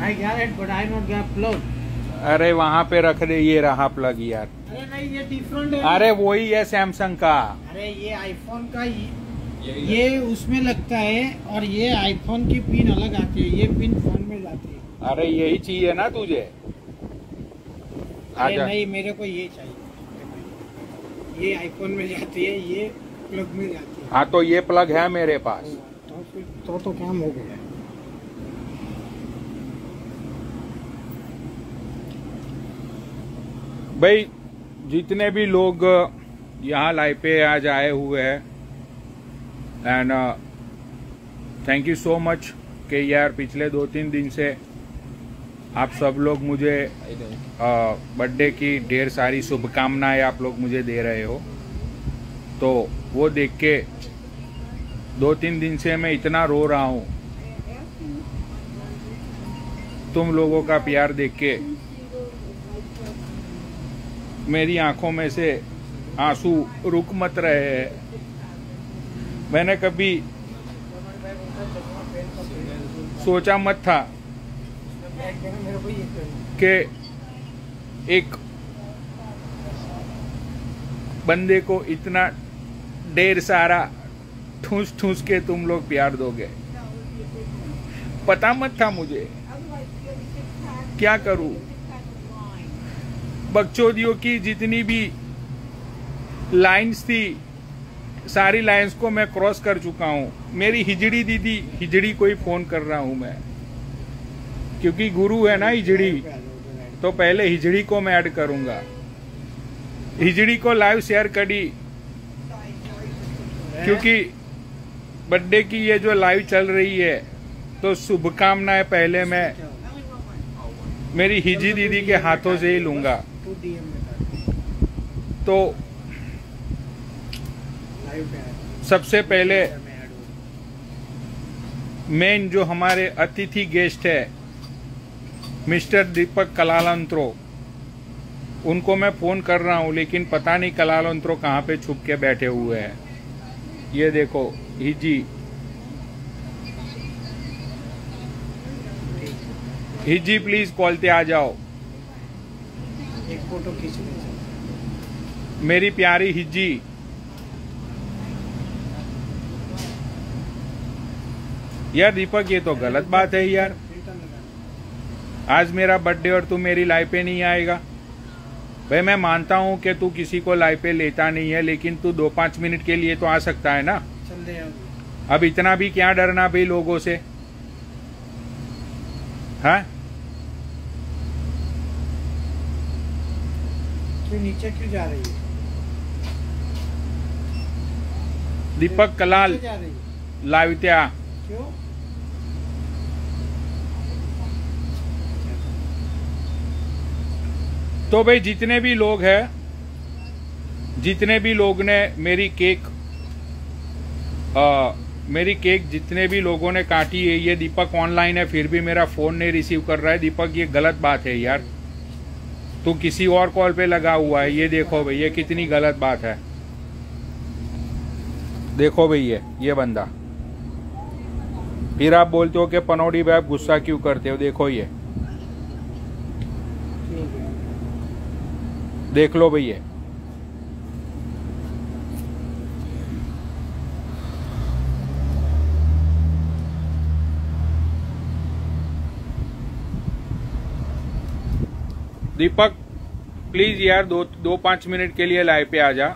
I got it, but I not got plug. अरे वहाँ पे रख दे ये रहा प्लग यार। अरे नहीं ये डिफरेंट है। अरे वही है सैमसंग का। अरे ये आईफोन का ये, ये उसमें लगता है और ये आईफोन की पिन अलग आती है ये पिन फ़ोन में जाती है। अरे यही चाहिए ना तुझे? अरे नहीं मेरे को ये चाहिए। ये आईफोन में जाती है ये प्लग में जाती है। हाँ तो ये प्लग है मेरे पास। तो फिर तो तो काम हो गया। भाई, जितने भी लोग यहाँ लाइव पे आज आए हुए हैं and thank you so much कि यार पिछले दो तीन दिन से आप सब लोग मुझे बर्थडे की ढेर सारी शुभकामनाएँ आप लोग मुझे दे रहे हो। तो वो देख के दो तीन दिन से मैं इतना रो रहा हूँ। तुम लोगों का प्यार देख के मेरी आँखों में से आँसू रुक मत रहे हैं। मैंने कभी सोचा मत था कि एक बंदे को इतना ढेर सारा ठूस ठूस के तुम लोग प्यार दोगे। पता मत था मुझे। क्या करूँ? बकचोदियों की जितनी भी लाइंस थी, सारी लाइंस को मैं क्रॉस कर चुका हूँ। मेरी हिजड़ी दीदी, हिजड़ी को ही फ़ोन कर रहा हूँ मैं। क्योंकि गुरु है ना हिजड़ी तो पहले हिजड़ी को मैं ऐड करूँगा। हिजड़ी को लाइव शेयर करी, क्योंकि बर्थडे की ये जो लाइव चल रही है तो शुभकामनाएँ पहले मैं मेरी हिजी दीदी के हाथों से ही लूँगा। टू डीएम तो सबसे पहले हूँ। मेन जो हमारे अतिथि गेस्ट है मिस्टर दीपक कलालंत्रो उनको मैं फ़ोन कर रहा हूँ लेकिन पता नहीं कलालंत्रो कहाँ पे छुप के बैठे हुए हैं। ये देखो ही हिजी हिजी प्लीज़ कॉलते आ जाओ। एक फ़ोटो खींच लीजिए मेरी प्यारी हिजी यार दीपक ये तो गलत बात है यार। आज मेरा बर्थडे और तू मेरी लाइफ पे नहीं आएगा। भाई मैं मानता हूँ कि तू किसी को लाइफ पे लेता नहीं है लेकिन तू दो पाँच मिनट के लिए तो आ सकता है ना? अब अब इतना भी क्या डरना भाई लोगों से? हाँ? क्यों नीचे क्यों जा रही है? दीपक कलाल लावित्या। क्यों? तो भाई जितने भी लोग हैं जितने भी लोग ने मेरी केक आ, मेरी केक जितने भी लोगों ने काटी है ये दीपक ऑनलाइन है फिर भी मेरा फ़ोन नहीं रिसीव कर रहा है। दीपक ये गलत बात है यार। तू किसी और कॉल पे लगा हुआ है ये देखो भाई ये कितनी गलत बात है। देखो भाई ये ये बंदा। फिर आप बोलते हो कि पनौड़ी भाई आप गुस्सा क्यों करते हो? देखो ये। देख लो भाई दीपक प्लीज़ यार, दो दो पाँच मिनट के लिए लाइव पे आ जा।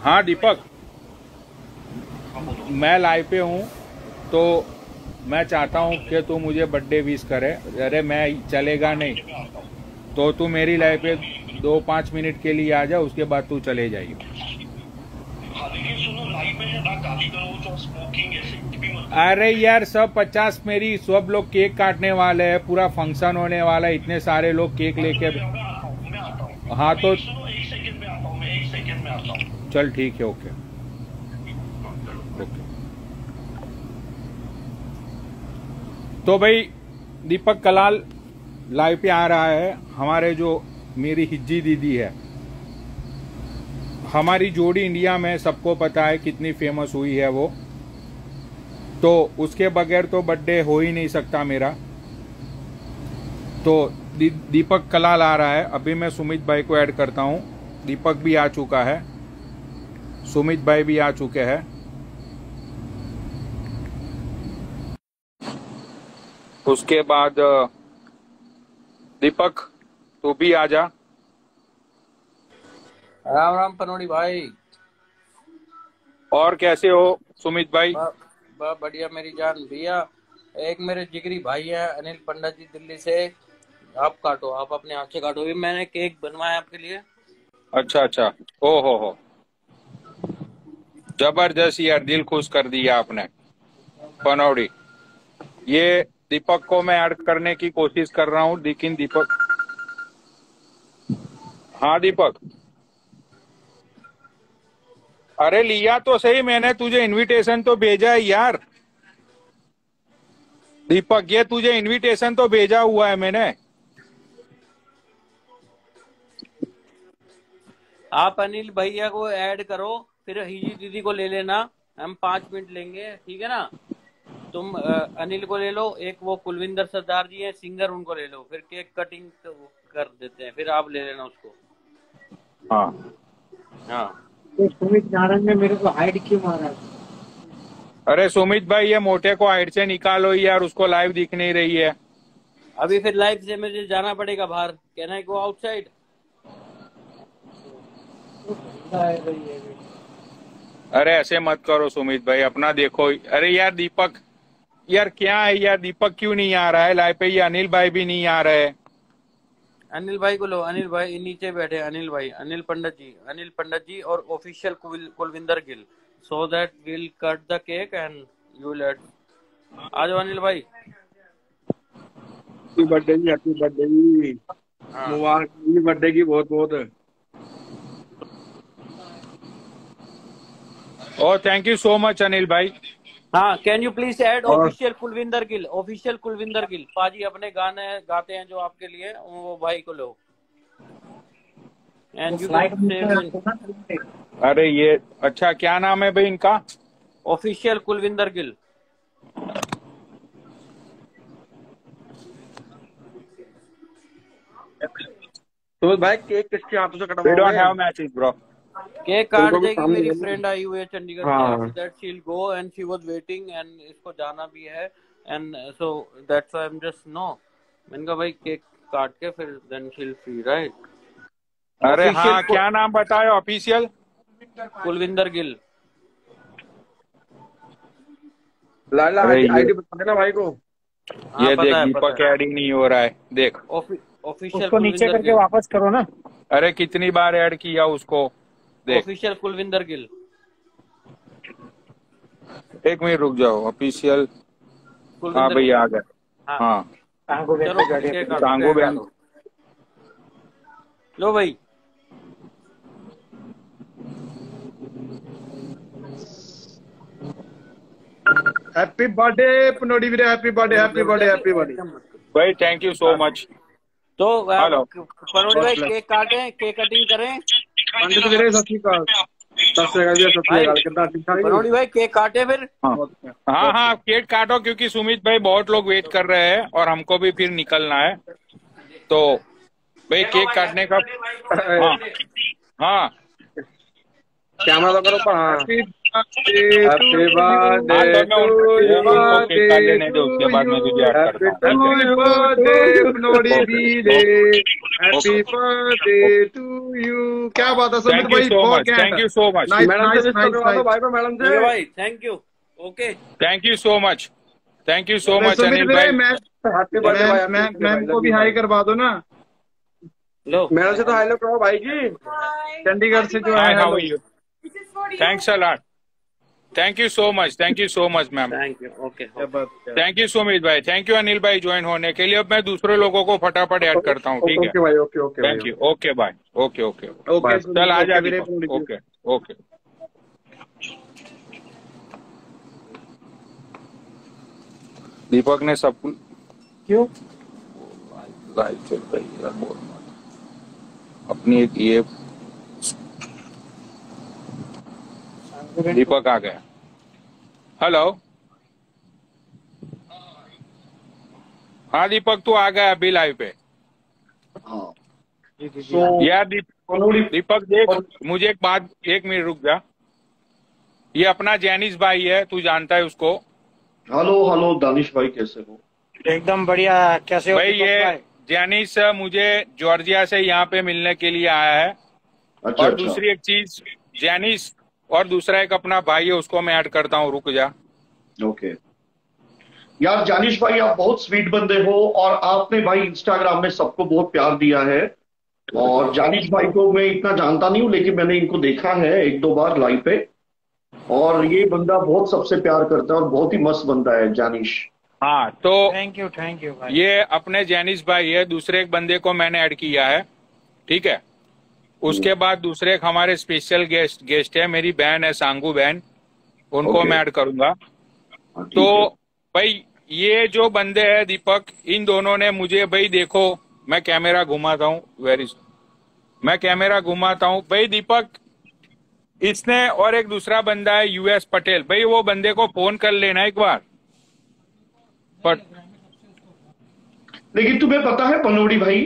हाँ दीपक। मैं लाइव पे हूँ तो मैं चाहता हूँ कि तू मुझे बर्थडे विश करे। अरे, मैं चलेगा नहीं। तो तू मेरी लाइफ पे दो पाँच मिनट के लिए आ जा, उसके बाद तू चले जाइए हाँ सुनो लाइव में ना गाली गलौज और स्मोकिंग ऐसे। अरे यार, सब पचास मेरी, सब लोग केक काटने वाले हैं, पूरा फ़ंक्शन होने वाला है, इतने सारे लोग केक लेके। हूँ तो चल, ठीक है, ओके। ओके। तो भाई, दीपक कलाल लाइव पे आ रहा है। हमारे जो मेरी हिज्जी दीदी है, हमारी जोड़ी इंडिया में सबको पता है कितनी फ़ेमस हुई है वो। तो उसके बगैर तो बर्थडे हो ही नहीं सकता मेरा। तो दी, दीपक कलाल आ रहा है। अभी मैं सुमित भाई को ऐड करता हूँ। दीपक भी आ चुका है। सुमित भाई भी आ चुके हैं। उसके बाद दीपक तू भी आ जा। राम राम पनोड़ी भाई। और कैसे हो सुमित भाई? ब- बढ़िया मेरी जान। भैया, एक मेरे जिगरी भाई है, अनिल पंडित जी दिल्ली से। आप काटो, आप अपने हाथ से काटो। अभी मैंने केक बनवाया आपके लिए। अच्छा अच्छा। ओ हो हो। ज़बरदस्त यार, दिल खुश कर दिया आपने। पनौड़ी। ये दीपक को मैं ऐड करने की कोशिश कर रहा हूँ, लेकिन दीपक हाँ दीपक। अरे लिया तो सही मैंने तुझे इनविटेशन तो भेजा है यार। दीपक ये तुझे इनविटेशन तो भेजा हुआ है मैंने। आप अनिल भैया को ऐड करो फिर हिजी दीदी को ले लेना। हम पाँच मिनट लेंगे ठीक है ना? तुम अनिल को ले लो एक वो कुलविंदर सरदार जी हैं सिंगर उनको ले लो। फिर केक कटिंग तो कर देते हैं फिर आप ले लेना उसको। हाँ। हाँ। तो सुमित नारायण ने मेरे को हाइड क्यों मारा? अरे सुमित भाई ये मोटे को हाइट से निकालो यार उसको लाइव दिख नहीं रही है। अभी फिर लाइव से मुझे जाना पड़ेगा बाहर। कैन आई गो आउटसाइड अरे ऐसे मत करो सुमित भाई अपना देखो। अरे यार दीपक यार क्या है यार दीपक क्यों नहीं आ रहा है? लाइव पे ये अनिल भाई भी नहीं आ रहे। अनिल भाई को लो। अनिल भाई नीचे बैठे अनिल भाई अनिल पंडित जी अनिल पंडित जी और official Kulwinder Gill. So that will cut the cake and you will at आ जाओ अनिल भाई। Happy birthday ji happy birthday ji. हाँ। मुबारक जी बर्थडे की बहुत बहुत। ओ thank you so much Anil भाई। हाँ कैन यू प्लीज़ ऐड और- ऑफिशियल कुलविंदर गिल ऑफिशियल कुलविंदर गिल। पाजी अपने गाने गाते हैं जो आपके लिए वो भाई को लो। एंड यू अरे ये अच्छा क्या नाम है भाई इनका? ऑफिशियल कुलविंदर गिल। तो भाई केक किसके हाथों से वी डोंट हैव कटवाओगे मैचेस ब्रो केक काट देगी मेरी फ्रेंड आई हुई है चंडीगढ़। से that she will go and she was waiting and इसको जाना भी है। And so that's why I am just no मैंने कहा भाई केक काट के फिर then she will free right अरे हाँ क्या नाम बताए ऑफिशियल कुलविंदर गिल। लाला आईडी बता देना भाई को। हाँ, ये देख दीपक। ऐड ही। नहीं हो रहा है देख। ऑफिशियल उसको नीचे करके वापस करो ना। अरे कितनी बार ऐड किया उसको? ऑफिशियल कुलविंदर गिल। एक मिनट रुक जाओ ऑफिशियल हाँ भाई आ गए। हाँ। हाँ। टांगो। लो भाई। हैप्पी बर्थडे पनोड़ी वीरे happy birthday happy birthday happy birthday भाई थैंक यू सो मच तो हेलो। परोड़ी भाई केक काटें केक कटिंग करें। पंडित सत सत जी सत कितना ठीक ठाक भाई केक काटे फिर? हाँ। हाँ हाँ केक काटो क्योंकि सुमित भाई बहुत लोग वेट कर रहे हैं और हमको भी फिर निकलना है। तो भाई केक काटने का हाँ। हाँ। कैमरा तो करो पर हाँ। हैप्पी हाँ, बर्थडे लेने दो उसके बाद मैं तुझे करता हूँ। Happy birthday happy to you क्या बात है सुमित थैंक यू भाई? सो बहुत thank you so much nice nice भाई मैडम से। भाई thank you okay thank you so much thank you so much Anil भाई मैं हैप्पी बर्थडे भाई मैम मैम को भी हाई करवा दो ना। लो। मैडम से तो हाई लो करो भाई जी। चंडीगढ़ से जो है how are you thanks a lot thank you so much thank you so much ma'am thank you okay thank you Sumit भाई थैंक यू अनिल भाई ज्वाइन होने के लिए। अब मैं दूसरे लोगों को फटाफट ऐड करता हूँ ठीक ओके है भाई okay okay thank you okay bye okay okay okay चल आ जा दीपक ओके ओके दीपक ने सब क्यों? लाइव चल रही है अपनी एक ये दीपक आ गया। हेलो हाँ दीपक तू आ गया अभी लाइव पे। हाँ। सो यार दीप, पनौड़ी दीपक देख मुझे एक बात एक मिनट रुक जा। ये अपना जैनिस भाई है तू जानता है उसको। हेलो हेलो दानिश भाई कैसे हो? एकदम बढ़िया कैसे हो भाई ये जैनिस मुझे जॉर्जिया से यहाँ पे मिलने के लिए आया है। अच्छा और अच्छा। दूसरी एक चीज़ जैनिस और दूसरा एक अपना भाई है उसको मैं ऐड करता हूँ रुक जा। Okay okay. यार जानिश भाई आप बहुत स्वीट बंदे हो और आपने भाई इंस्टाग्राम में सबको बहुत प्यार दिया है। और जानिश भाई को मैं इतना जानता नहीं हूँ लेकिन मैंने इनको देखा है एक दो बार लाइव पे। और ये बंदा बहुत सबसे प्यार करता है और बहुत ही मस्त बंदा है जानिश। हाँ तो थैंक यू थैंक यू ये अपने जैनिस भाई है दूसरे एक बंदे को मैंने ऐड किया है ठीक है? उसके बाद दूसरे एक हमारे स्पेशल गेस्ट गेस्ट है मेरी बहन है सांगू बहन। उनको मैं ऐड करूँगा। हाँ, तो भाई ये जो बंदे हैं दीपक इन दोनों ने मुझे भाई देखो मैं कैमरा घुमाता हूँ वेरी मैं कैमरा घुमाता हूँ। भाई दीपक इसने और एक दूसरा बंदा है यूएस पटेल। भाई वो बंदे को फ़ोन कर लेना एक बार। बट लेकिन तुम्हें पता है पनोड़ी भाई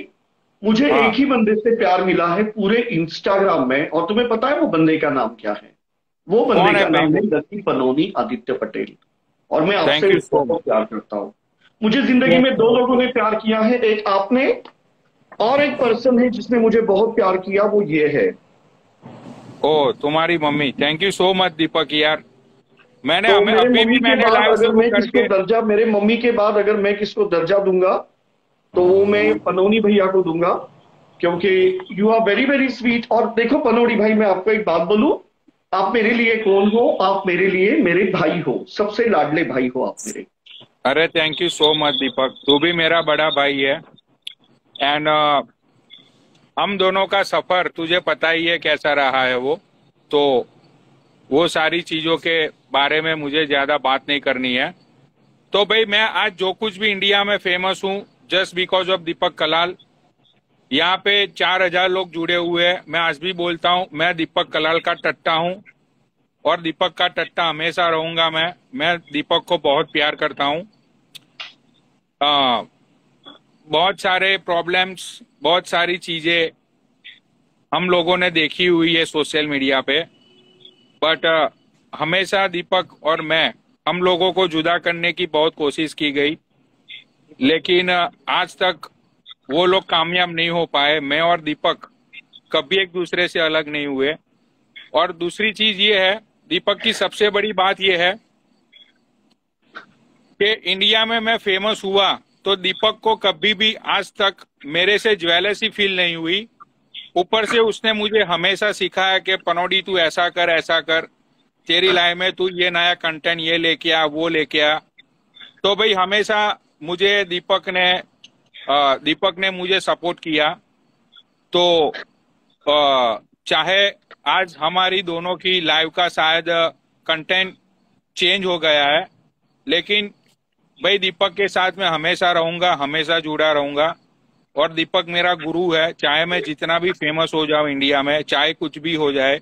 मुझे हाँ। एक ही बंदे से प्यार मिला है पूरे इंस्टाग्राम में और तुम्हें पता है वो बंदे का नाम क्या है? वो बंदे का नाम है लकी पनोनी आदित्य पटेल। और मैं आपसे so बहुत प्यार करता हूँ। मुझे ज़िंदगी में दो लोगों ने प्यार किया है एक आपने और एक पर्सन है जिसने मुझे बहुत प्यार किया वो ये है। ओ तुम्हारी mummy. Thank you so much Deepak यार। मैंने तो हमें अभी भी मैंने अगर मैं किसको दर्जा मेरे मम्मी के बाद अगर मैं किसको दर्जा दूँगा तो वो मैं पनौनी भैया को दूँगा क्योंकि you are very very sweet और देखो पनौड़ी भाई मैं आपको एक बात बोलू आप मेरे लिए कौन हो? आप मेरे लिए मेरे भाई हो। सबसे लाडले भाई हो आप मेरे। अरे thank you so much Deepak. तू भी मेरा बड़ा भाई है। एंड uh, हम दोनों का सफ़र तुझे पता ही है कैसा रहा है वो। तो वो सारी चीज़ों के बारे में मुझे ज़्यादा बात नहीं करनी है। तो भाई मैं आज जो कुछ भी इंडिया में फ़ेमस हूँ just because of Deepak Kalal यहाँ पे चार हज़ार लोग जुड़े हुए हैं। मैं आज भी बोलता हूँ, मैं दीपक कलाल का टट्टा हूँ और दीपक का टट्टा हमेशा रहूँगा मैं। मैं दीपक को बहुत प्यार करता हूँ। बहुत सारे प्रॉब्लम्स बहुत सारी चीज़ें हम लोगों ने देखी हुई है सोशल मीडिया पे। बट हमेशा दीपक और मैं, हम लोगों को जुदा करने की बहुत कोशिश की गई। लेकिन आज तक वो लोग कामयाब नहीं हो पाए। मैं और दीपक कभी एक दूसरे से अलग नहीं हुए। और दूसरी चीज़ ये है, दीपक की सबसे बड़ी बात ये है कि इंडिया में मैं फ़ेमस हुआ तो दीपक को कभी भी आज तक मेरे से ज्वेलसी फील नहीं हुई। ऊपर से उसने मुझे हमेशा सिखाया कि, पनौडी, तू ऐसा कर ऐसा कर। तेरी लाइफ में तू ये नया कंटेंट ये लेके आ, वो लेके आ। तो भाई, हमेशा मुझे दीपक ने दीपक ने मुझे सपोर्ट किया। तो चाहे आज हमारी दोनों की लाइव का शायद कंटेंट चेंज हो गया है, लेकिन भाई दीपक के साथ मैं हमेशा रहूँगा, हमेशा जुड़ा रहूँगा। और दीपक मेरा गुरु है, चाहे मैं जितना भी फ़ेमस हो जाऊँ इंडिया में, चाहे कुछ भी हो जाए,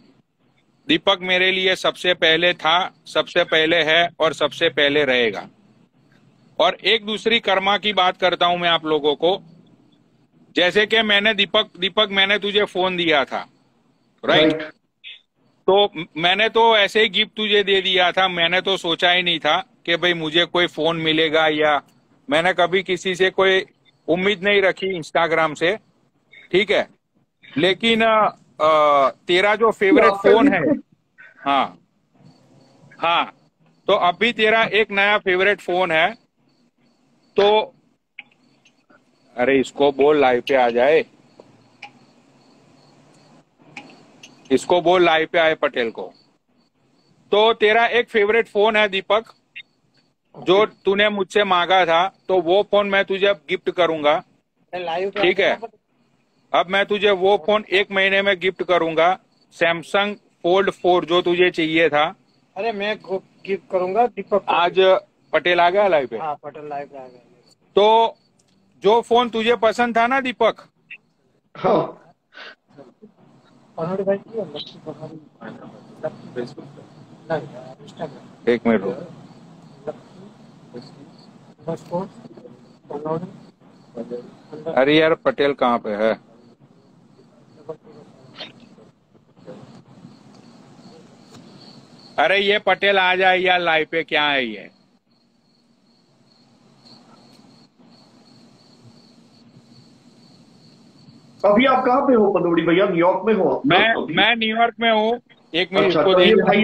दीपक मेरे लिए सबसे पहले था, सबसे पहले है और सबसे पहले रहेगा। और एक दूसरी कर्मा की बात करता हूँ मैं आप लोगों को। जैसे कि मैंने दीपक दीपक मैंने तुझे फ़ोन दिया था राइट Right. तो मैंने तो ऐसे ही गिफ्ट तुझे दे दिया था मैंने तो सोचा ही नहीं था कि भाई मुझे कोई फ़ोन मिलेगा या मैंने कभी किसी से कोई उम्मीद नहीं रखी इंस्टाग्राम से ठीक है? लेकिन अ, तेरा जो फेवरेट फ़ोन है हाँ हाँ तो अभी तेरा एक नया फेवरेट फ़ोन है तो अरे इसको बोल लाइव पे आ जाए। इसको बोल लाइव पे आए पटेल को। तो तेरा एक फेवरेट फ़ोन है दीपक जो तूने मुझसे मांगा था तो वो फ़ोन मैं तुझे अब गिफ्ट करूँगा। लाइव ठीक है? अब मैं तुझे वो फ़ोन एक महीने में गिफ्ट करूँगा सैमसंग फोल्ड फोर जो तुझे चाहिए था। अरे मैं गिफ्ट करूँगा दीपक आज पटेल आ गया लाइव पे? हाँ पटेल लाइव पे आ गए तो जो फ़ोन तुझे पसंद था ना दीपक? हाँ। एक मिनट रुक। अरे यार पटेल कहाँ पे है? अरे ये पटेल आ जाए यार लाइव पे? क्या है ये? अभी आप कहाँ पे हो पनौड़ी भैया? न्यूयॉर्क में हो? मैं मैं न्यूयॉर्क में हूँ। एक मिनट अच्छा, इसको तो देख। भाई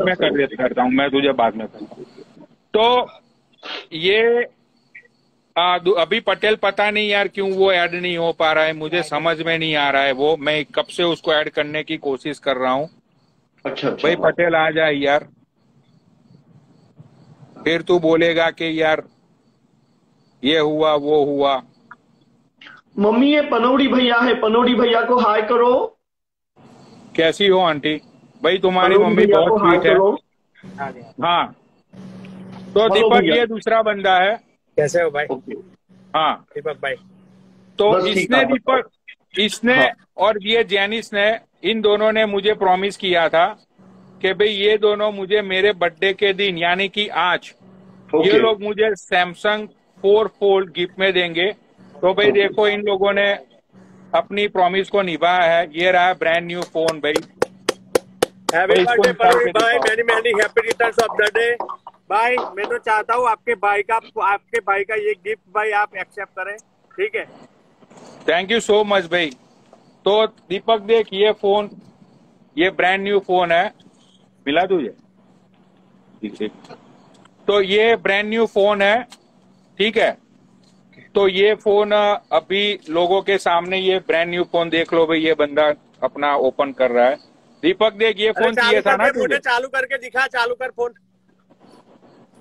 में। कर करता हूँ मैं तुझे बाद में करता हूँ। तो ये आ, अभी पटेल पता नहीं यार क्यों वो ऐड नहीं हो पा रहा है मुझे समझ में नहीं आ रहा है वो। मैं कब से उसको ऐड करने की कोशिश कर रहा हूँ। अच्छा अच्छा। भाई पटेल आ जाए यार। फिर तू बोलेगा कि यार ये हुआ वो हुआ। मम्मी ये पनौड़ी भैया है पनौड़ी भैया को हाय करो। कैसी हो आंटी? भाई तुम्हारी मम्मी बहुत स्वीट है। हाँ। तो दीपक ये दूसरा बंदा है। कैसे हो भाई? हाँ। दीपक भाई। तो इसने दीपक इसने हाँ। और ये जैनिस ने इन दोनों ने मुझे प्रॉमिस किया था कि भाई ये दोनों मुझे मेरे बर्थडे के दिन यानी कि आज ये लोग मुझे सैमसंग फोर फोल्ड गिफ्ट में देंगे। तो भाई देखो इन लोगों ने अपनी प्रॉमिस को निभाया है। ये रहा ब्रांड न्यू फ़ोन भाई। हैप्पी भाई, बर्थडे भाई। Many many happy returns of the day भाई मैं तो चाहता हूँ आपके भाई का आपके भाई का ये गिफ्ट भाई आप एक्सेप्ट करें। ठीक है? थैंक यू सो मच भाई। तो दीपक देख ये फ़ोन ये ब्रांड न्यू फ़ोन है। मिला तुझे तो ये ब्रांड न्यू फ़ोन है। ठीक है? तो ये फ़ोन अभी लोगों के सामने ये ब्रांड न्यू फ़ोन देख लो भाई ये बंदा अपना ओपन कर रहा है। दीपक देख ये फ़ोन चाहिए था ना तुझे? चालू करके दिखा चालू कर फ़ोन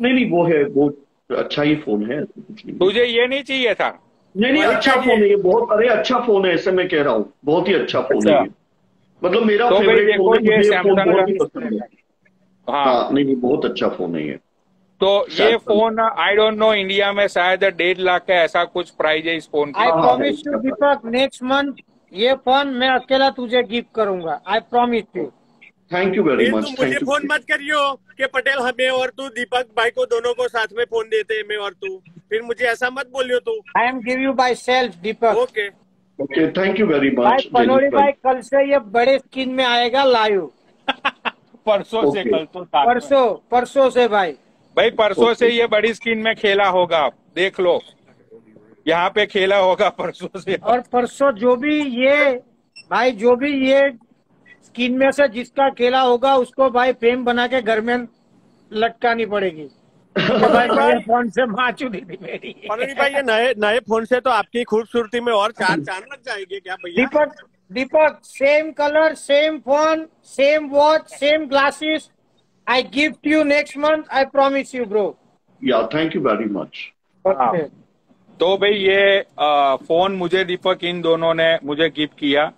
नहीं नहीं वो है वो अच्छा ही फ़ोन है। तुझे ये नहीं चाहिए था? नहीं नहीं अच्छा फ़ोन है ये बहुत अरे अच्छा फ़ोन है ऐसे मैं कह रहा हूँ बहुत ही अच्छा फ़ोन है अच्छा। मतलब मेरा तो फेवरेट फ़ोन ये मुझे ये फ़ोन है हाँ। हाँ। नहीं नहीं बहुत अच्छा फ़ोन है ये। तो ये phone I don't know India में शायद डेढ़ लाख का ऐसा कुछ प्राइस है इस फ़ोन आई हाँ, promise you Deepak next month ये फ़ोन मैं अकेला तुझे गिफ्ट करूँगा। I promise you thank you very much मुझे फ़ोन मत करियो कि पटेल हमें और तू दीपक भाई को दोनों को साथ में फ़ोन देते हैं मैं और तू। फिर मुझे ऐसा मत बोलियो तू। I am give you by self Deepak okay okay thank you very much भाई पनोरी भाई कल से ये बड़े स्क्रीन में आएगा लाइव परसों से कल तो परसों परसों से भाई। भाई परसों से ये बड़ी स्क्रीन में खेला होगा आप देख लो। यहाँ पे खेला होगा परसों से। और परसों जो भी ये भाई जो भी ये स्किन में से जिसका खेला होगा उसको भाई फ्रेम बना के घर में लटकानी पड़ेगी। फ़ोन से माचू दी थी मेरी। भाई ये नए नए फ़ोन से तो आपकी खूबसूरती में और चार चाँद लग जाएँगे क्या भैया? Deepak Deepak same colour same phone same watch same glasses I gift you next month I promise you bro या थैंक यू वेरी मच हाँ। तो भाई ये आ, फ़ोन मुझे दीपक इन दोनों ने मुझे गिफ्ट किया।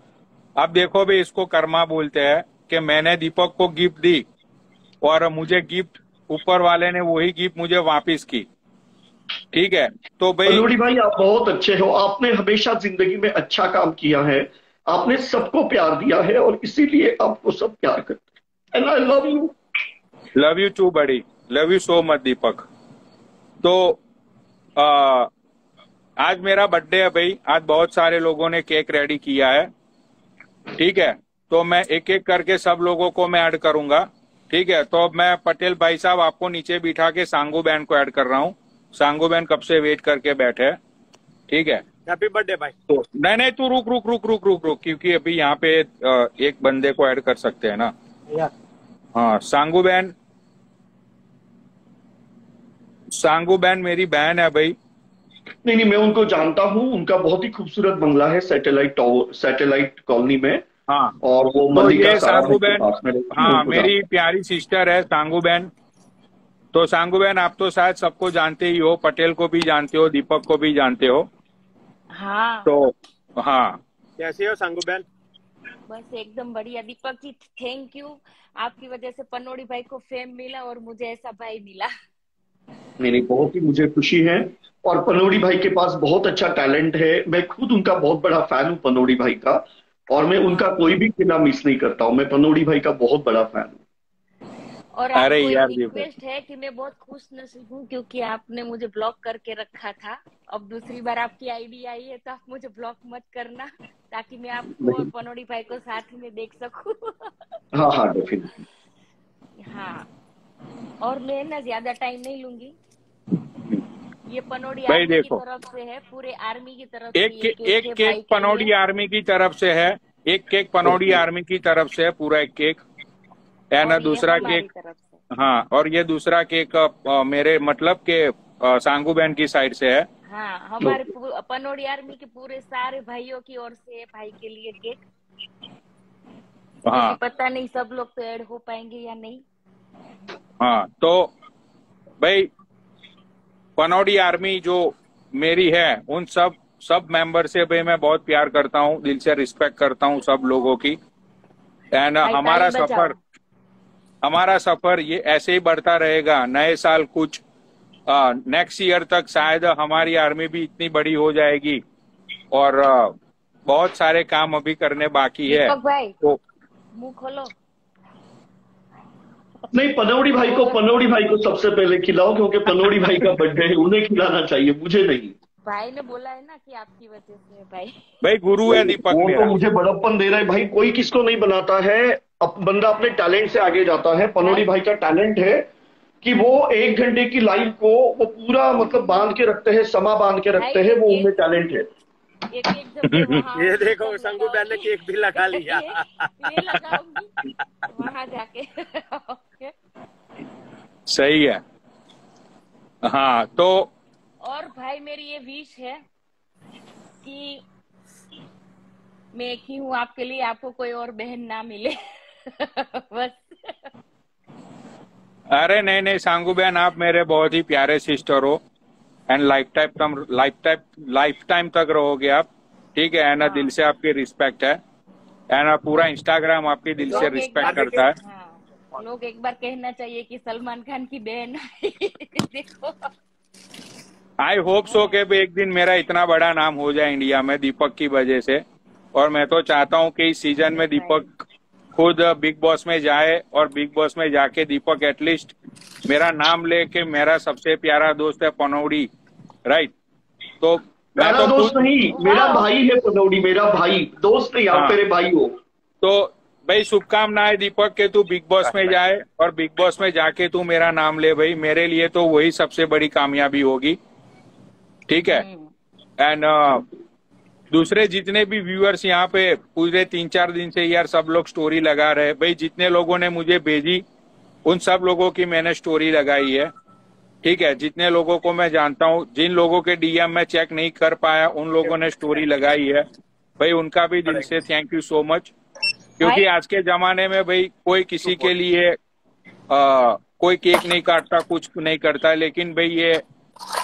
अब देखो भाई इसको कर्मा बोलते हैं कि मैंने दीपक को गिफ्ट दी और मुझे गिफ्ट ऊपर वाले ने वही गिफ्ट मुझे वापस की। ठीक है? तो भाई पनोड़ी भाई आप बहुत अच्छे हो। आपने हमेशा ज़िंदगी में अच्छा काम किया है। आपने सबको प्यार दिया है और इसीलिए आपको सब प्यार करते हैं। And I love you love you too buddy love you so much Deepak तो आ, आज मेरा बर्थडे है भाई। आज बहुत सारे लोगों ने केक रेडी किया है। ठीक है? तो मैं एक एक करके सब लोगों को मैं ऐड करूँगा। ठीक है? तो अब मैं पटेल भाई साहब आपको नीचे बिठा के सांगू बहन को ऐड कर रहा हूँ। सांगू बहन कब से वेट करके बैठे हैं? ठीक है? हैप्पी बर्थडे भाई। तो नहीं नहीं तू रुक रुक रुक रुक रुक रुक क्योंकि अभी यहाँ पे एक बंदे को ऐड कर सकते हैं ना। हाँ सांगू बहन सांगू बहन मेरी बहन है भाई। नहीं नहीं मैं उनको जानता हूँ। उनका बहुत ही खूबसूरत बंगला है सैटेलाइट सैटेलाइट कॉलोनी में। हाँ। और वो तो ये सांगू बहन है, हाँ मेरी प्यारी सिस्टर है सांगू बहन। तो सांगू बहन आप तो शायद सबको जानते ही हो पटेल को भी जानते हो दीपक को भी जानते हो। हाँ। तो हाँ। कैसे हो संगू बहन? बस एकदम बढ़िया। दीपक जी थैंक यू आपकी वजह से पनोड़ी भाई को फेम मिला और मुझे ऐसा भाई मिला। नहीं नहीं बहुत ही मुझे खुशी है और पनोड़ी भाई के पास बहुत अच्छा टैलेंट है। मैं खुद उनका बहुत बड़ा फ़ैन हूँ पनोड़ी भाई का और मैं उनका कोई भी खिला मिस नहीं करता हूँ। मैं पनोड़ी भाई का बहुत बड़ा फ़ैन हूँ। और अरे यार रिक्वेस्ट है कि मैं बहुत खुश नसीब हूँ क्योंकि आपने मुझे ब्लॉक करके रखा था। अब दूसरी बार आपकी आईडी आई है तो आप मुझे ब्लॉक मत करना ताकि मैं आपको और पनोड़ी भाई को साथ में देख सकूँ। हाँ हाँ डेफिनेटली हाँ। और मैं ना ज़्यादा टाइम नहीं लूँगी। ये पनौड़ी भाई आर्मी की देखो। तरफ़ से है पूरे आर्मी की तरफ़ से एक ये एक केक पनौड़ी आर्मी की तरफ़ से है एक केक पनौड़ी आर्मी की तरफ़ से है पूरा एक केक है ना दूसरा केक हाँ और ये दूसरा केक अ, मेरे मतलब के सांगू बहन की साइड से है। हाँ हमारे पनोड़ी आर्मी के पूरे सारे भाइयों की ओर से भाई के लिए केक हाँ। पता नहीं सब लोग तो ऐड हो पाएँगे या नहीं। हाँ तो भाई पनौड़ी आर्मी जो मेरी है उन सब सब मेंबर से भाई मैं बहुत प्यार करता हूँ दिल से रिस्पेक्ट करता हूँ सब लोगों की। एंड हमारा सफ़र हमारा सफ़र ये ऐसे ही बढ़ता रहेगा नए साल कुछ नेक्स्ट ईयर तक शायद हमारी आर्मी भी इतनी बड़ी हो जाएगी। और अ, बहुत सारे काम अभी करने बाकी है। तो मुँह खोलो। नहीं पनौड़ी भाई को पनौड़ी भाई को सबसे पहले खिलाओ क्योंकि पनौड़ी भाई का बर्थडे है उन्हें खिलाना चाहिए मुझे नहीं। भाई ने बोला है ना कि आपकी वजह से भाई। भाई गुरु है दीपक वो तो मुझे बड़प्पन दे रहा है भाई कोई किसको नहीं बनाता है अप, बंदा अपने टैलेंट से आगे जाता है पनौड़ी भाई का टैलेंट है कि वो एक घंटे की लाइफ को वो पूरा मतलब बाँध के रखते हैं समा बाँध के रखते हैं वो उनमें टैलेंट है। एक एक जब मैं वहाँ ये देखो सब संगू बहन ने केक भी लगा लिया। ये ये लगाऊँगी। वहाँ जाके। सही है। हाँ तो और भाई मेरी ये विश है कि मैं एक ही हूँ आपके लिए आपको कोई और बहन ना मिले। बस। अरे नहीं नहीं सांगू बहन आप मेरे बहुत ही प्यारे सिस्टर हो। एंड लाइफ टाइम तम लाइफ टाइम लाइफ टाइम तक रहोगे आप। ठीक है ना दिल से आपकी रिस्पेक्ट है। एंड पूरा इंस्टाग्राम आपकी दिल से रिस्पेक्ट करता है। हाँ। लोग एक बार कहना चाहिए कि सलमान खान की बहन देखो। आई होप सो के एक दिन मेरा इतना बड़ा नाम हो जाए इंडिया में दीपक की वजह से। और मैं तो चाहता हूँ कि इस सीज़न में दीपक खुद बिग बॉस में जाए और बिग बॉस में जाके दीपक एटलीस्ट मेरा नाम लेके मेरा सबसे प्यारा दोस्त है पनौड़ी। राइट तो मैं मेरा तो दोस्त नहीं मेरा भाई है पनौड़ी मेरा भाई। दोस्त नहीं आप हाँ। मेरे भाई हो तो भाई शुभकामनाएँ दीपक के तू बिग बॉस में जाए और बिग बॉस में जाके तू मेरा नाम ले भाई। मेरे लिए तो वही सबसे बड़ी कामयाबी होगी। ठीक है? एंड uh, दूसरे जितने भी व्यूअर्स यहाँ पे पूरे तीन चार दिन से यार सब लोग स्टोरी लगा रहे भाई जितने लोगों ने मुझे भेजी उन सब लोगों की मैंने स्टोरी लगाई है। ठीक है जितने लोगों को मैं जानता हूँ जिन लोगों के डीएम में चेक नहीं कर पाया उन लोगों ने स्टोरी लगाई है। भाई उनका भी दिल से थैंक यू सो मच क्योंकि आज के जमाने में भाई कोई किसी के लिए आ, कोई केक नहीं काटता कुछ नहीं करता लेकिन भाई ये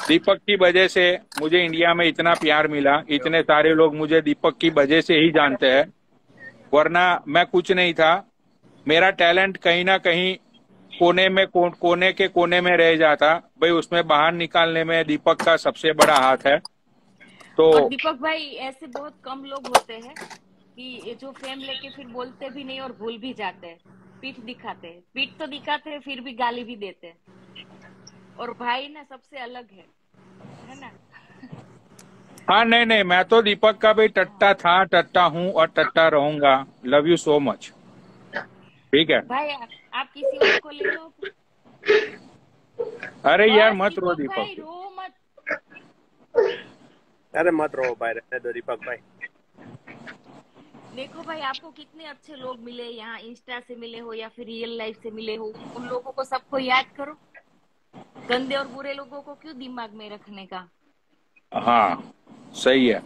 दीपक की वजह से मुझे इंडिया में इतना प्यार मिला। इतने सारे लोग मुझे दीपक की वजह से ही जानते हैं। वरना मैं कुछ नहीं था। मेरा टैलेंट कहीं ना कहीं कोने में को, कोने के कोने में रह जाता। भाई उसमें बाहर निकालने में दीपक का सबसे बड़ा हाथ है। तो और दीपक भाई ऐसे बहुत कम लोग होते हैं कि जो फेम लेके फिर बोलते भी नहीं और भूल भी जाते हैं। पीठ दिखाते हैं। पीठ तो दिखाते हैं फिर भी गाली भी देते हैं। और भाई ना सबसे अलग है। है ना? हाँ नहीं नहीं मैं तो दीपक का भी टट्टा था टट्टा हूँ और टट्टा रहूँगा। लव यू सो मच ठीक है? भाई आप, किसी और को ले लो अरे यार मत रो दीपक। भाई रो मत। अरे मत रो भाई रहने दो दीपक भाई। देखो भाई आपको कितने अच्छे लोग मिले यहाँ इंस्टा से मिले हो या फिर रियल लाइफ से मिले हो उन लोगों को सबको याद करो। गंदे और बुरे लोगों को क्यों दिमाग में रखने का? हाँ सही है।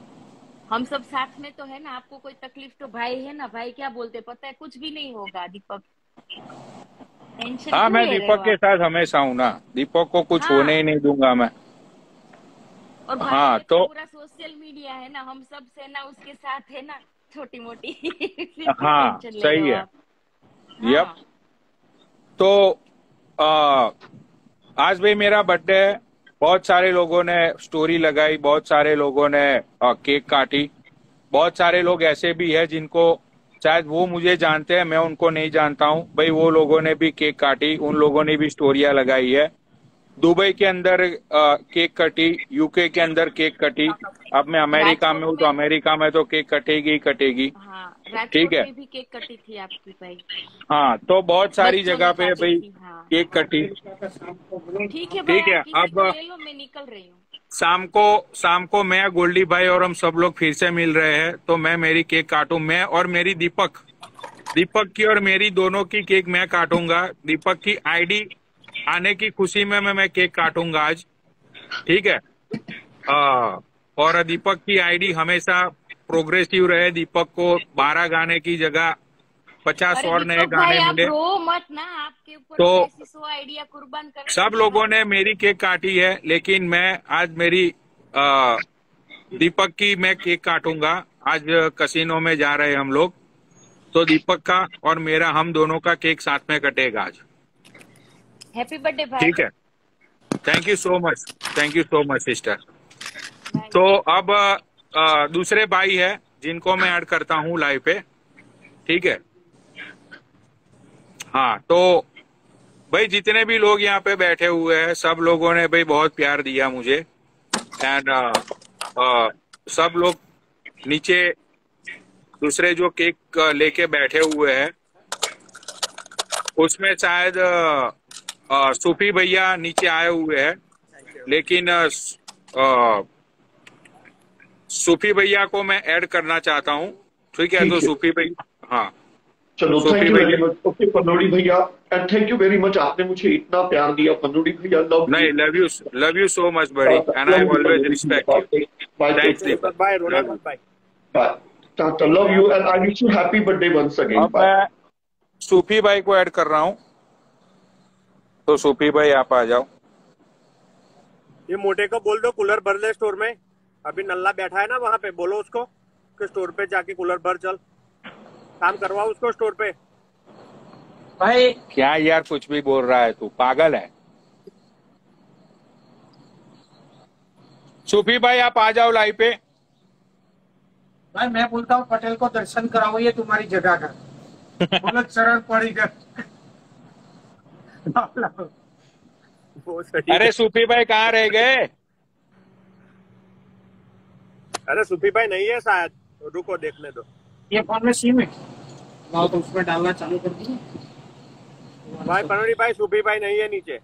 हम सब साथ में तो है ना आपको कोई तकलीफ़ तो भाई है ना? भाई क्या बोलते पता है कुछ भी नहीं होगा दीपक। हाँ मैं दीपक के साथ हमेशा हूँ ना। दीपक को कुछ हाँ। होने ही नहीं दूँगा मैं। और हाँ, तो पूरा सोशल मीडिया है ना हम सबसे ना उसके साथ है ना छोटी मोटी हाँ, सही है। यप हाँ। तो आ, आज भी मेरा बर्थडे है। बहुत सारे लोगों ने स्टोरी लगाई बहुत सारे लोगों ने आ, केक काटी। बहुत सारे लोग ऐसे भी है जिनको शायद वो मुझे जानते हैं मैं उनको नहीं जानता हूँ। भाई वो लोगों ने भी केक काटी उन लोगों ने भी स्टोरिया लगाई है। दुबई के अंदर अ, केक कटी यूके के अंदर केक कटी। अब मैं अमेरिका में हूँ तो अमेरिका में तो केक कटेगी ही कटेगी। हाँ ठीक है। भी केक कटी थी आपकी भाई। हाँ तो बहुत सारी जगह पे भाई हाँ। केक कटी। ठीक है ठीक है, अब- मैं निकल रही हूँ। शाम को शाम को मैं गोल्डी भाई और हम सब लोग फिर से मिल रहे हैं तो मैं मेरी केक काटूं। मैं और मेरी दीपक। दीपक की और मेरी दोनों की केक मैं काटूँगा। दीपक की आईडी आने की खुशी में मैं, मैं केक काटूँगा आज। ठीक है? आ, और दीपक की आईडी हमेशा प्रोग्रेसिव रहे। दीपक को बारह गाने की जगह पचास और नए गाने मिले। मत ना आपके ऊपर तो- आइडिया कुर्बान कर। सब लोगों ने मेरी केक काटी है लेकिन मैं आज मेरी आ, दीपक की मैं केक काटूँगा। आज कसिनो में जा रहे हैं हम लोग। तो दीपक का और मेरा हम दोनों का केक साथ में कटेगा आज। हैप्पी बर्थडे भाई। ठीक है। Thank you so much thank you so much sister तो अब आ, दूसरे भाई है जिनको मैं ऐड करता हूँ लाइव पे। ठीक है। हाँ तो भाई जितने भी लोग यहाँ पे बैठे हुए हैं सब लोगों ने भाई बहुत प्यार दिया मुझे। एंड सब लोग नीचे दूसरे जो केक लेके बैठे हुए हैं उसमें शायद अ, अ, सूफी भैया नीचे आए हुए हैं लेकिन अ, सूफी भैया को मैं ऐड करना चाहता हूँ। ठीक है तो सूफी भैया हाँ। चलो thank you very much okay पनोड़ी भैया and thank you very much आपने मुझे इतना प्यार दिया पनोड़ी भैया लव नहीं love you love you so much buddy and I always respect you Thanks, you Deepak. भाई रोना मत भाई Tata love you and I wish you happy birthday once again अब मैं सूफी भाई को ऐड कर रहा हूँ। तो सूफी भाई आप आ जाओ। ये मोटे को बोल दो कूलर भर ले स्टोर में। अभी नल्ला बैठा है ना वहाँ पे बोलो उसको कि स्टोर पे जाके कूलर भर चल। काम करवाओ उसको स्टोर पे। भाई क्या यार कुछ भी बोल रहा है तू? पागल है। सूफी भाई आप आ जाओ लाइव पे। भाई मैं बोलता हूँ पटेल को दर्शन कराओ ये तुम्हारी जगह का बोलो चरण पड़ी कर अरे सूफी भाई कहाँ रह गए? अरे सुफी भाई नहीं है शायद। रुको देखने दो। ये फ़ोन में। सिम है लाओ तो उसमें डालना चालू कर दिए भाई पनोड़ी भाई सुफी भाई नहीं है नीचे।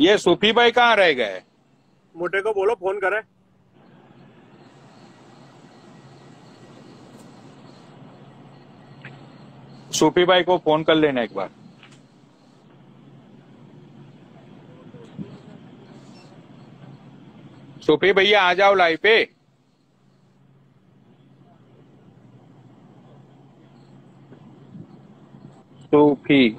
ये सूफी भाई कहाँ रह गए? मोटे को बोलो फ़ोन करे। सूफी भाई को फ़ोन कर लेना एक बार। सूफी भैया आ जाओ लाइव पे। सूफी।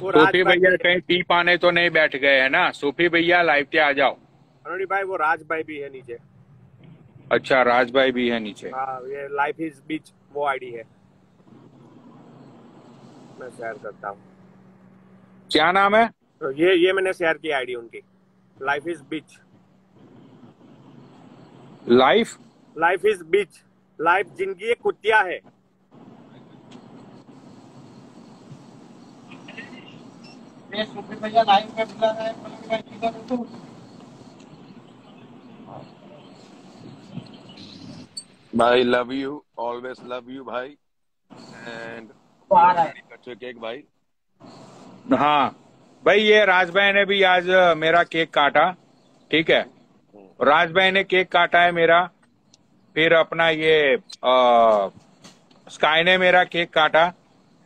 सूफी भैया कहीं पी पाने तो नहीं बैठ गए है ना? सूफी भैया लाइव पे आ जाओ। भाई वो राज भाई भी है नीचे। अच्छा राज भाई भी है नीचे। हाँ ये लाइफ इज़ बीच वो आईडी है। मैं शेयर करता हूँ। क्या नाम है? तो ये ये मैंने शेयर की आईडी उनकी। Life is bitch life life is bitch life ज़िंदगी एक कुतिया है। भैया लाइव में बुला रहा है भाई हो love you always love you भाई एंड है केक भाई। हाँ भाई ये राज भाई ने भी आज मेरा केक काटा ठीक है? राज भाई ने केक काटा है मेरा फिर अपना ये स्काई ने मेरा केक काटा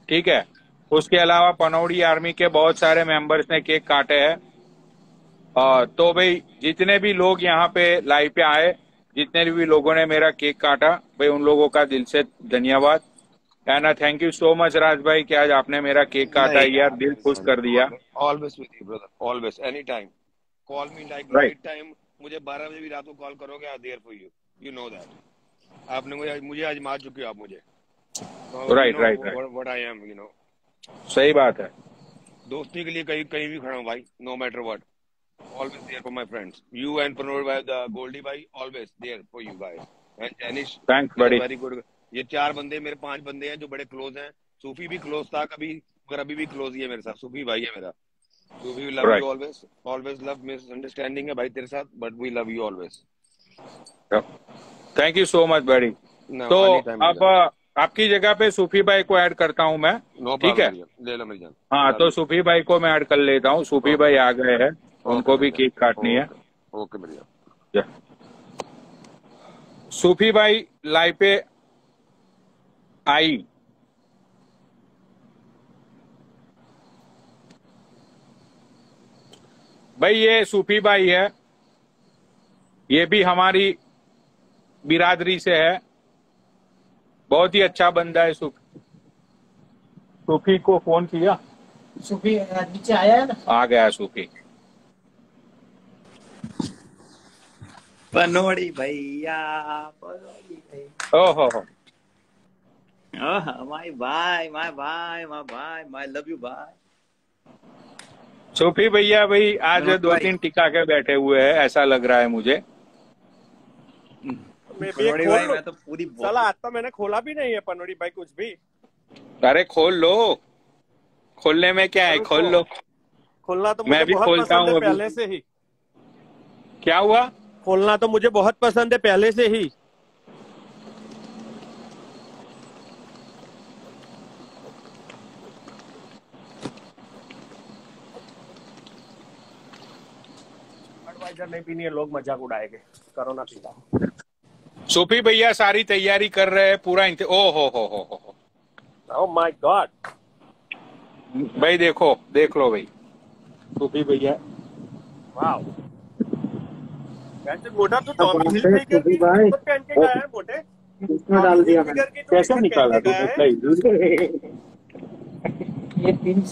ठीक है? उसके अलावा पनौड़ी आर्मी के बहुत सारे मेंबर्स ने केक काटे हैं। तो भाई जितने भी लोग यहाँ पे लाइव पे आए जितने भी लोगों ने मेरा केक काटा भाई उन लोगों का दिल से धन्यवाद। And thank you so much Raj भाई कि आज आपने मेरा केक काटा। यार दिल खुश कर दिया। Always with you brother always any time call me like right time मुझे 12 बजे भी रात को कॉल करोगे I there for you you know that आपने मुझे मुझे आज मार चुके हो आप मुझे। Right. What, what I am, you know. सही बात है। दोस्ती के लिए कहीं कहीं भी खड़ा हूँ भाई no matter what always there for my friends you and पनोर भाई द गोल्डी भाई always there for you guys and Jainish Thanks, buddy. Very good ये चार बंदे मेरे पाँच बंदे हैं जो बड़े क्लोज हैं। सूफी भी क्लोज था कभी मगर अभी भी क्लोज ही है मेरे साथ। सूफी भाई है मेरा। Sufi love. You always always love misunderstanding है भाई तेरे साथ but we love you always thank you so much buddy तो अब. आपकी जगह पे सूफी भाई को ऐड करता हूँ मैं। ठीक है? ले लो हाँ तो सूफी भाई को मैं ऐड कर लेता हूँ। सूफी भाई आ गए हैं। उनको भी केक काटनी है। Okay Yeah. सूफी भाई लाइव पे आई। भाई ये सूफी भाई है ये भी हमारी बिरादरी से है। बहुत ही अच्छा बंदा है सूफी। सूफी को फ़ोन किया? सुखी नीचे आया है ना? आ गया सूफी। पनोड़ी भैया पनोड़ी भैया। ओहो। हो माय भाई माय भाई माय भाई माय लव यू भाई। सूफी भैया भाई आज दो तीन टिका के बैठे हुए हैं ऐसा लग रहा है मुझे। मैं भी पनोड़ी भाई मैं तो पूरी साला आज तो मैंने खोला भी नहीं है पनोड़ी भाई कुछ भी। अरे खोल लो। खोलने में क्या है? खोल लो। खोलना तो मैं भी खोलता हूँ पहले से ही। क्या हुआ? खोलना तो मुझे बहुत पसंद है पहले से ही। नहीं पीनी है लोग मज़ाक उड़ाएँगे। करो ना पीता। सूफी भैया सारी तैयारी कर रहे हैं पूरा इंत... ओ हो हो हो हो हो। ओह माय गॉड भाई देखो देख लो भाई। सूफी भैया। वाओ वैसे मोटा तो है इसमें डाल दिया मैंने। की तो कैसे निकाला तू ये पिन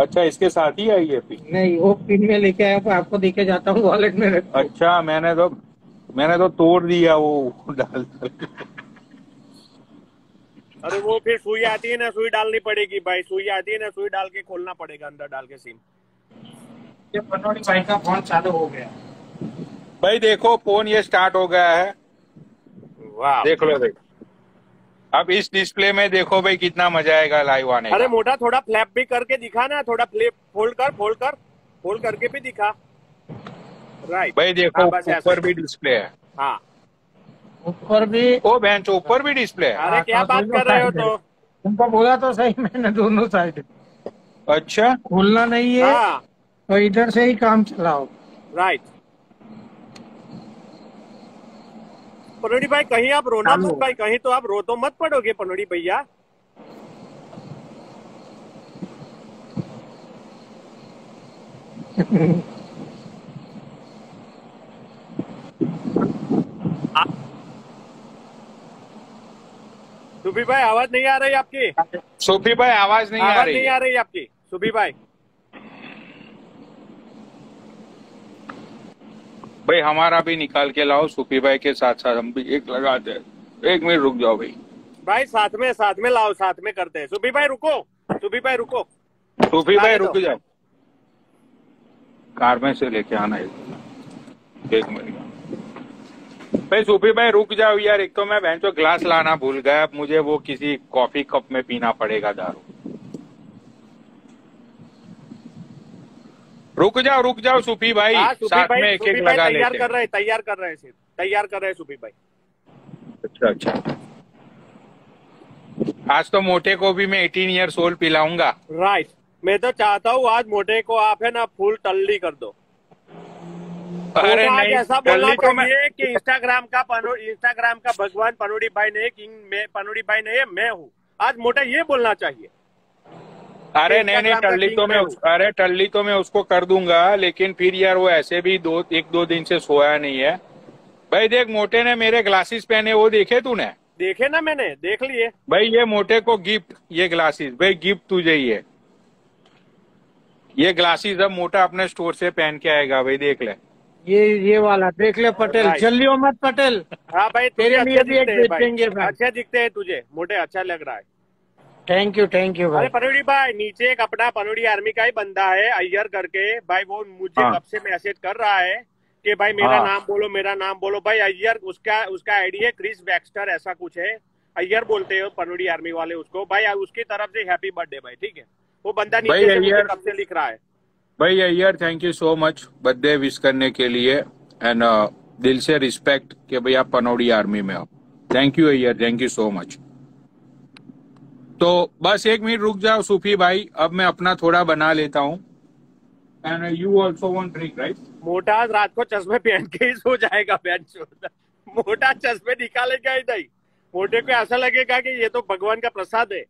अच्छा इसके साथ ही आई है पिन नहीं वो पिन में लेके आया हूँ आपको देके जाता हूँ वॉलेट में अच्छा मैंने तो मैंने तो तोड़ दिया वो डाल डाल। अरे वो फिर सुई आती है ना सुई डालनी पड़ेगी भाई। सुई आती है ना सुई डाल के खोलना पड़ेगा अंदर डाल के सिम ये पनोड़ी भाई का फ़ोन चालू हो गया। भाई देखो फ़ोन ये स्टार्ट हो गया है। वाह। देख लो भाई अब इस डिस्प्ले में देखो भाई कितना मज़ा आएगा लाइव आने अरे मोटा थोड़ा फ्लैप भी करके दिखा ना थोड़ा फ्लिप फोल्ड कर फोल्ड कर फोल्ड करके भी दिखा। राइट भाई देखो हाँ। ऊपर भी डिस्प्ले है। हाँ। ऊपर भी ओ बहन ऊपर भी डिस्प्ले है। अरे क्या बात कर रहे हो तो। तुमको बोला तो सही मैंने दोनों साइड अच्छा। खोलना नहीं है हाँ। तो इधर से ही काम चलाओ। राइट पनोड़ी भाई कहीं आप रोना मत भाई कहीं तो आप रो तो मत पड़ोगे पनोड़ी भैया। सुबी भाई आवाज़ नहीं आ रही आपकी? सोफी भाई आवाज़ नहीं आ आवाज़ रही। नहीं आ रही आपकी सुबी भाई। भाई हमारा भी निकाल के लाओ सूफी भाई के साथ साथ हम भी एक लगाते हैं एक मिनट रुक जाओ भाई। भाई साथ में साथ में लाओ साथ में करते हैं सुबी भाई रुको। सुबी भाई रुको। सूफी भाई रुक जाओ। कार में से लेके आना एक एक मिनट। भाई सूफी भाई रुक जाओ यार। एक तो मैं बहन ग्लास लाना भूल गया। अब मुझे वो किसी कॉफ़ी कप में पीना पड़ेगा दारू। रुक जाओ रुक जाओ सूफी भाई। हाँ साथ भाई में एक एक लगा तैयार कर रहे तैयार कर रहे हैं सिर्फ़ तैयार कर रहे हैं सुबी भाई। अच्छा अच्छा। आज तो मोटे को भी मैं 18 ईयर्स ओल्ड पिलाऊँगा। राइट मैं तो चाहता हूँ आज मोटे को आप है ना फुल टल्ली कर दो। अरे तो नहीं ऐसा बोलना तो मैं चाहिए कि इंस्टाग्राम का पनो इंस्टाग्राम का भगवान पनोड़ी भाई ने किंग में पनोड़ी भाई ने मैं हूँ। आज मोटा ये बोलना चाहिए। अरे नहीं नहीं टल्ली तो मैं अरे टल्ली तो मैं उसको कर दूँगा लेकिन फिर यार वो ऐसे भी दो एक दो दिन से सोया नहीं है। भाई देख मोटे ने मेरे ग्लासेस पहने वो देखे तूने? देखे ना मैंने देख लिए। भाई ये मोटे को गिफ्ट ये ग्लासेस भाई गिफ्ट तुझे ही है। ये ग्लासेस अब मोटा अपने स्टोर से पहन के आएगा भाई देख ले। ये ये वाला देख ले पटेल. जल्दियो मत पटेल। हाँ भाई तेरे लिए भी एक भाई। बेचेंगे दिखते हैं तुझे मोटे अच्छा लग रहा है। थैंक यू थैंक यू अरे भाई पनोड़ी भाई नीचे एक अपना पनोड़ी आर्मी का ही बंदा है अय्यर करके। भाई वो मुझे हाँ। कब से मैसेज कर रहा है कि भाई मेरा हाँ। नाम बोलो मेरा नाम बोलो। भाई अय्यर उसका उसका आईडी है क्रिस बैक्स्टर ऐसा कुछ है। अय्यर बोलते हो पनोड़ी आर्मी वाले उसको। भाई उसकी तरफ़ से हैप्पी बर्थडे भाई ठीक है? वो बंदा नीचे कब से लिख रहा है। भाई Iyer thank you so much birthday wish करने के लिए। एंड दिल से रिस्पेक्ट कि भाई आप पनौड़ी आर्मी में हो। Thank you Iyer thank you so much तो बस एक मिनट रुक जाओ सूफी भाई अब मैं अपना थोड़ा बना लेता हूँ। And you also want drink right मोटा रात को चश्मे पहन के ही सो जाएगा बहन मोटा चश्मे निकालेगा ही। नहीं मोटे को ऐसा लगेगा कि ये तो भगवान का प्रसाद है।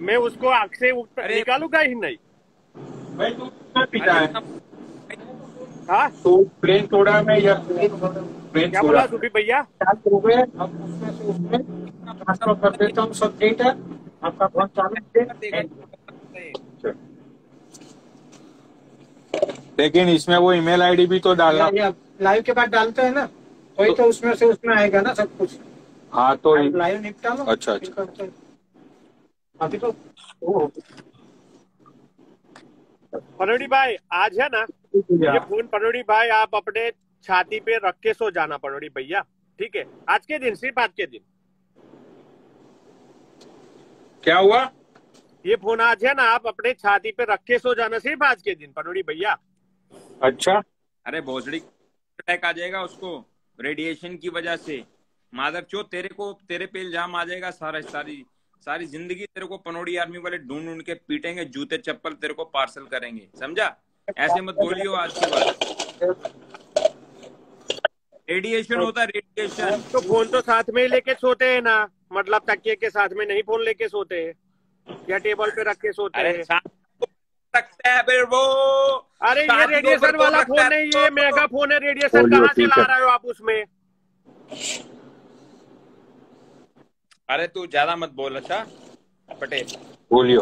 मैं उसको आँख से निकालूँगा ही नहीं। भाई तू कितना पीता है? हाँ? तो प्लेन सोडा में या प्लेन क्या बोला सुबी भैया? हो गए उसमें से उसमें ट्रांसफ़र कर देता हूँ सब डेटा आपका फ़ोन चालू लेकिन इसमें वो ईमेल आईडी भी तो डालना। लाइव के बाद डालते हैं ना। वही तो उसमें से उसमें आएगा ना सब कुछ। हाँ तो लाइव निपटा लो अच्छा, अच्छा। अभी तो पनोड़ी भाई आज है ना? ये। फ़ोन पनोड़ी भाई आप अपने छाती पे रख के सो जाना पनोड़ी भैया। ठीक है? आज के दिन सिर्फ़ आज के दिन। क्या हुआ? ये फ़ोन आज है ना आप अपने छाती पे रख के सो जाना सिर्फ़ आज के दिन पनोड़ी भैया। अच्छा। अरे भोसड़ी अटैक आ जाएगा उसको रेडिएशन की वजह से। माधव चो तेरे को तेरे पे इल्ज़ाम आ जाएगा सारा सारी सारी ज़िंदगी तेरे को पनोड़ी आर्मी वाले ढूंढ ढूंढ के पीटेंगे जूते चप्पल तेरे को पार्सल करेंगे समझा? ऐसे मत बोलियो आज के बाद रेडिएशन होता है रेडिएशन तो फ़ोन तो साथ में ही लेके सोते हैं ना। मतलब तकिए के साथ में नहीं फ़ोन लेके सोते हैं या टेबल पे रख के सोते हैं। रखता है फिर वो। अरे ये रेडिएशन वाला फ़ोन है। ये मेगा फ़ोन है रेडिएशन कहाँ से ला रहे हो आप उसमें? अरे तू ज़्यादा मत बोल अच्छा? पटेल। बोलियो।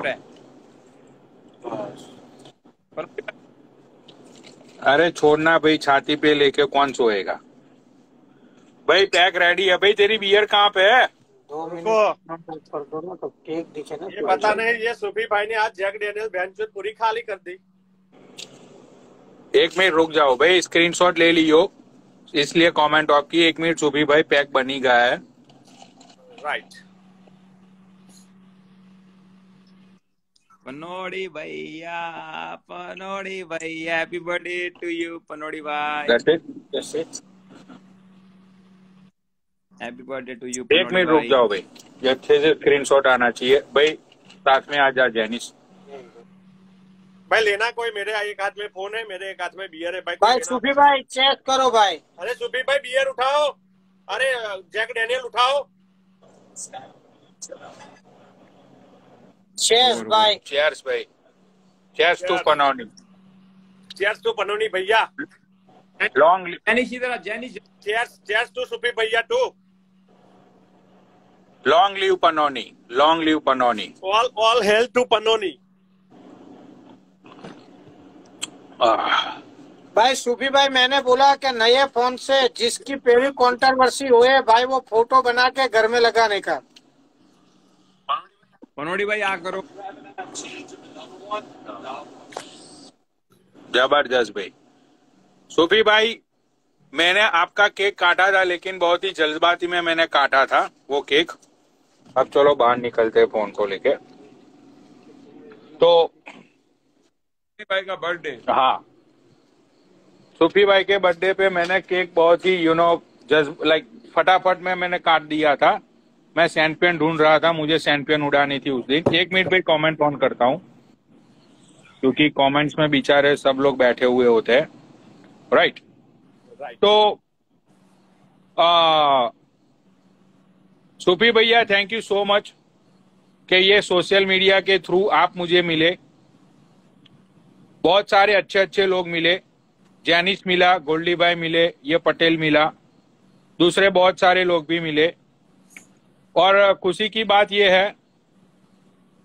अरे छोड़ना भाई छाती पे लेके कौन सोएगा? भाई पैक रेडी है भाई तेरी बियर कहाँ पे है? दो मिनट को कर दो ना तो केक दिखे ना ये पता नहीं ये सुफी भाई ने आज जैक डेनियल पूरी खाली कर दी। एक मिनट रुक जाओ भाई स्क्रीनशॉट ले लियो। इसलिए कमेंट ऑफ़ की एक मिनट सुबह भाई पैक बनी गया है। राइट पनोड़ी भैया पनोड़ी भैया हैप्पी बर्थडे टू यू पनोड़ी भाई। That's it? That's it? Happy birthday to you एक मिनट रुक जाओ भाई। ये अच्छे से स्क्रीनशॉट आना चाहिए। भाई साथ में आ जा जैनिस भाई लेना कोई मेरे एक हाथ में फ़ोन है मेरे एक हाथ में बियर है। भाई भाई सुफी भाई चेक करो भाई। अरे सुफी भाई बियर उठाओ। अरे जैक डेनियल उठाओ। चेस भाई। चेयर्स भाई। चेयर्स टू पनौनी चेयर्स टू पनोनी भैया। लॉन्ग जैनिश इधर आ, Jainish cheers cheers to Sufi भैया टू लॉन्ग लीव पनौनी लॉन्ग लीव पनौनी ऑल ऑल हेल्थ टू पनोनी आह, भाई सुफी भाई मैंने बोला कि नए फ़ोन से जिसकी पहली कंट्रोवर्सी हुए भाई वो फ़ोटो बना के घर में लगाने का। पनोड़ी भाई आ करो। ज़बरदस्त भाई। सूफी भाई मैंने आपका केक काटा था लेकिन बहुत ही जल्दबाजी में मैंने काटा था वो केक। अब चलो बाहर निकलते हैं फ़ोन को लेके। तो भाई का बर्थडे। हाँ। सूफी भाई के बर्थडे पे मैंने केक बहुत ही यू नो जज्ब लाइक फटाफट में मैंने काट दिया था। मैं सैंड पेन ढूंढ रहा था मुझे सैंड पेन उड़ानी थी उस दिन। एक मिनट पे कमेंट ऑन करता हूँ। क्योंकि कमेंट्स में बेचारे सब लोग बैठे हुए होते हैं। Right right. राइट तो आ, सूफी भैया थैंक यू सो मच कि ये सोशल मीडिया के थ्रू आप मुझे मिले। बहुत सारे अच्छे अच्छे लोग मिले। जैनिस मिला गोल्डी भाई मिले ये पटेल मिला। दूसरे बहुत सारे लोग भी मिले। और खुशी की बात यह है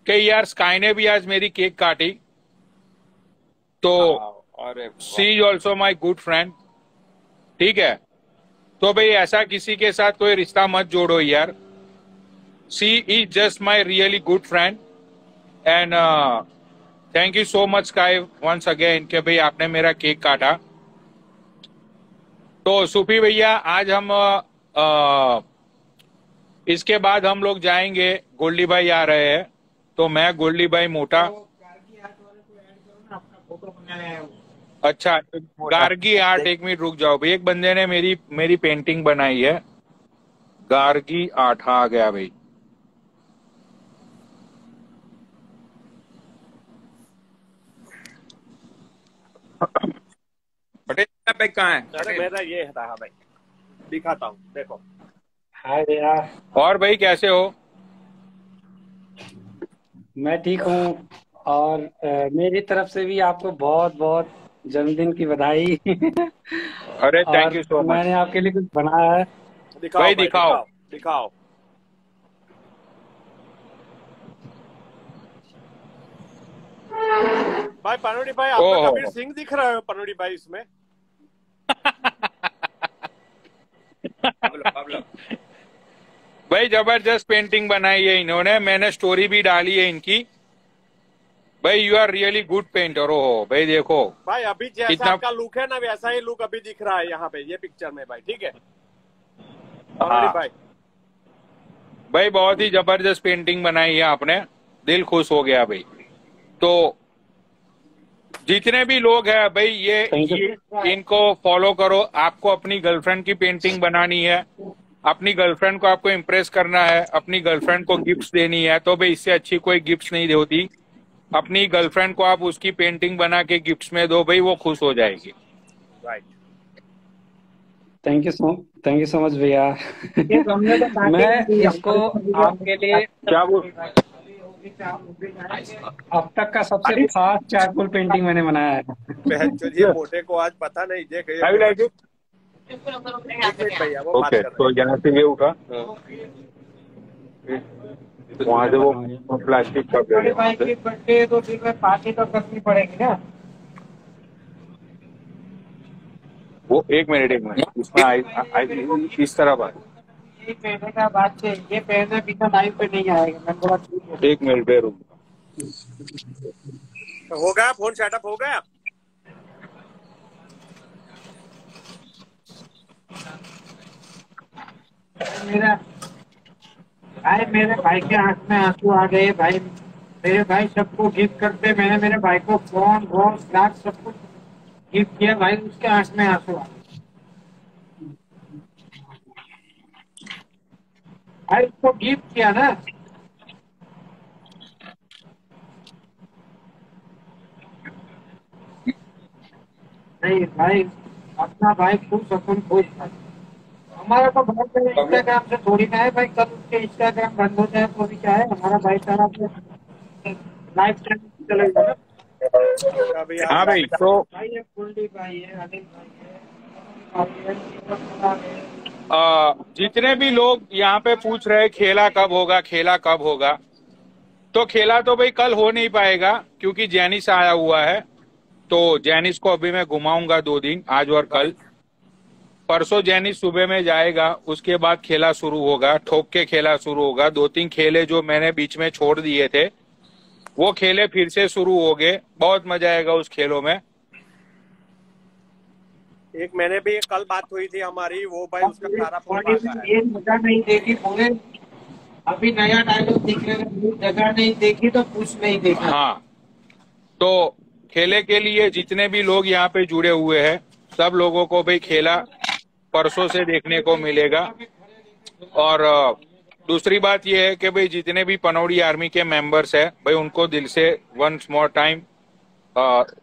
कि यार स्काई ने भी आज मेरी केक काटी। तो she is also my good friend ठीक है? तो भाई ऐसा किसी के साथ कोई रिश्ता मत जोड़ो यार। She is just my really good friend and thank you so much sky once again कि भाई आपने मेरा केक काटा। तो सूफी भैया आज हम अ, अ, इसके बाद हम लोग जाएँगे। गोल्डी भाई आ रहे हैं। तो मैं गोल्डी भाई मोटा। अच्छा गार्गी आर्ट एक मिनट रुक जाओ। भाई एक बंदे ने मेरी मेरी पेंटिंग बनाई है। गार्गी आर्ट हाँ आ गया भाई। पटेल का बैग कहाँ है? मेरा ये रहा भाई। दिखाता हूँ देखो। हाय भैया और भाई कैसे हो? मैं ठीक हूँ और अ, मेरी तरफ़ से भी आपको बहुत बहुत जन्मदिन की बधाई। अरे थैंक यू सो मच मैंने आपके लिए कुछ बनाया है। दिखाओ भाई, भाई दिखाओ। दिखाओ दिखाओ। भाई पनोड़ी भाई आपका कबीर सिंह दिख रहा है पनोड़ी भाई इसमें। भाई ज़बरदस्त पेंटिंग बनाई है इन्होंने। मैंने स्टोरी भी डाली है इनकी। भाई you are really good painter हो भाई देखो। भाई अभी जैसा कितना- आपका लुक है ना वैसा ही लुक अभी दिख रहा है यहाँ पे ये पिक्चर में भाई ठीक है? हाँ। भाई। भाई बहुत ही ज़बरदस्त पेंटिंग बनाई है आपने। दिल खुश हो गया भाई। तो जितने भी लोग हैं भाई ये, ये इनको फॉलो करो। आपको अपनी गर्लफ्रेंड की पेंटिंग बनानी है। अपनी गर्लफ्रेंड को आपको इम्प्रेस करना है। अपनी गर्लफ्रेंड को गिफ्ट्स देनी है। तो भाई इससे अच्छी कोई गिफ्ट्स नहीं होती। अपनी गर्लफ्रेंड को आप उसकी पेंटिंग बना के गिफ्ट्स में दो भाई वो खुश हो जाएगी। Right thank you so thank you so much भैया मैं इसको आपके लिए क्या बोल अब तक का सबसे फास्ट चारकोल पेंटिंग मैंने बनाया है। बहन चलिए मोटे को आज पता नहीं देख भैया वो ओके तो यहाँ से ये उठा। वहाँ से वो प्लास्टिक का बर्थडे तो फिर मैं पार्टी तो करनी पड़ेगी ना। वो एक मिनट एक मिनट इसमें इस तरह बात। ये पहने का बात से ये पहने बिना लाइव पे नहीं आएगा मैं बोला ठीक है। एक मिनट पे रुक तो हो गया फ़ोन सेटअप हो गया मेरा भाई मेरे भाई के आँख में आँसू आ गए भाई। मेरे भाई सबको गिफ्ट करते मैंने मेरे भाई को फ़ोन फ़ोन फ्लैट सब कुछ गिफ्ट किया भाई उसके आँख में आँसू आ गए। भाई उसको गिफ्ट किया ना। नहीं भाई अपना भाई खुश अपन खुश भाई हमारा तो बहुत इंस्टाग्राम से थोड़ी ना है भाई कल उसके इंस्टाग्राम बंद हो जाए तो भी क्या है हमारा भाई सारा लाइफ टाइम चलेगा ना। हाँ भाई तो भाई ये कुंडी भाई है अनिल भाई है। आ, जितने भी लोग यहाँ पे पूछ रहे खेला कब होगा खेला कब होगा तो खेला तो भाई कल हो नहीं पाएगा क्योंकि जैनिस आया हुआ है तो जैनिस को अभी मैं घुमाऊँगा दो दिन आज और कल। परसों जैनिस सुबह में जाएगा उसके बाद खेला शुरू होगा ठोक के खेला शुरू होगा दो तीन खेले जो मैंने बीच में छोड़ दिए थे वो खेले फिर से शुरू हो गए बहुत मज़ा आएगा उस खेलों में। एक मैंने भी कल बात हुई थी हमारी वो भाई उसका सारा फ़ोन है ये जगह नहीं देखी पूरे अभी नया डायलॉग दिख रहा जगह नहीं देखी तो कुछ नहीं देखा। हाँ तो खेले के लिए जितने भी लोग यहाँ पे जुड़े हुए हैं सब लोगों को भाई खेला परसों से देखने को मिलेगा। और दूसरी बात यह है कि भाई जितने भी पनौड़ी आर्मी के मेंबर्स हैं भाई उनको दिल से once more time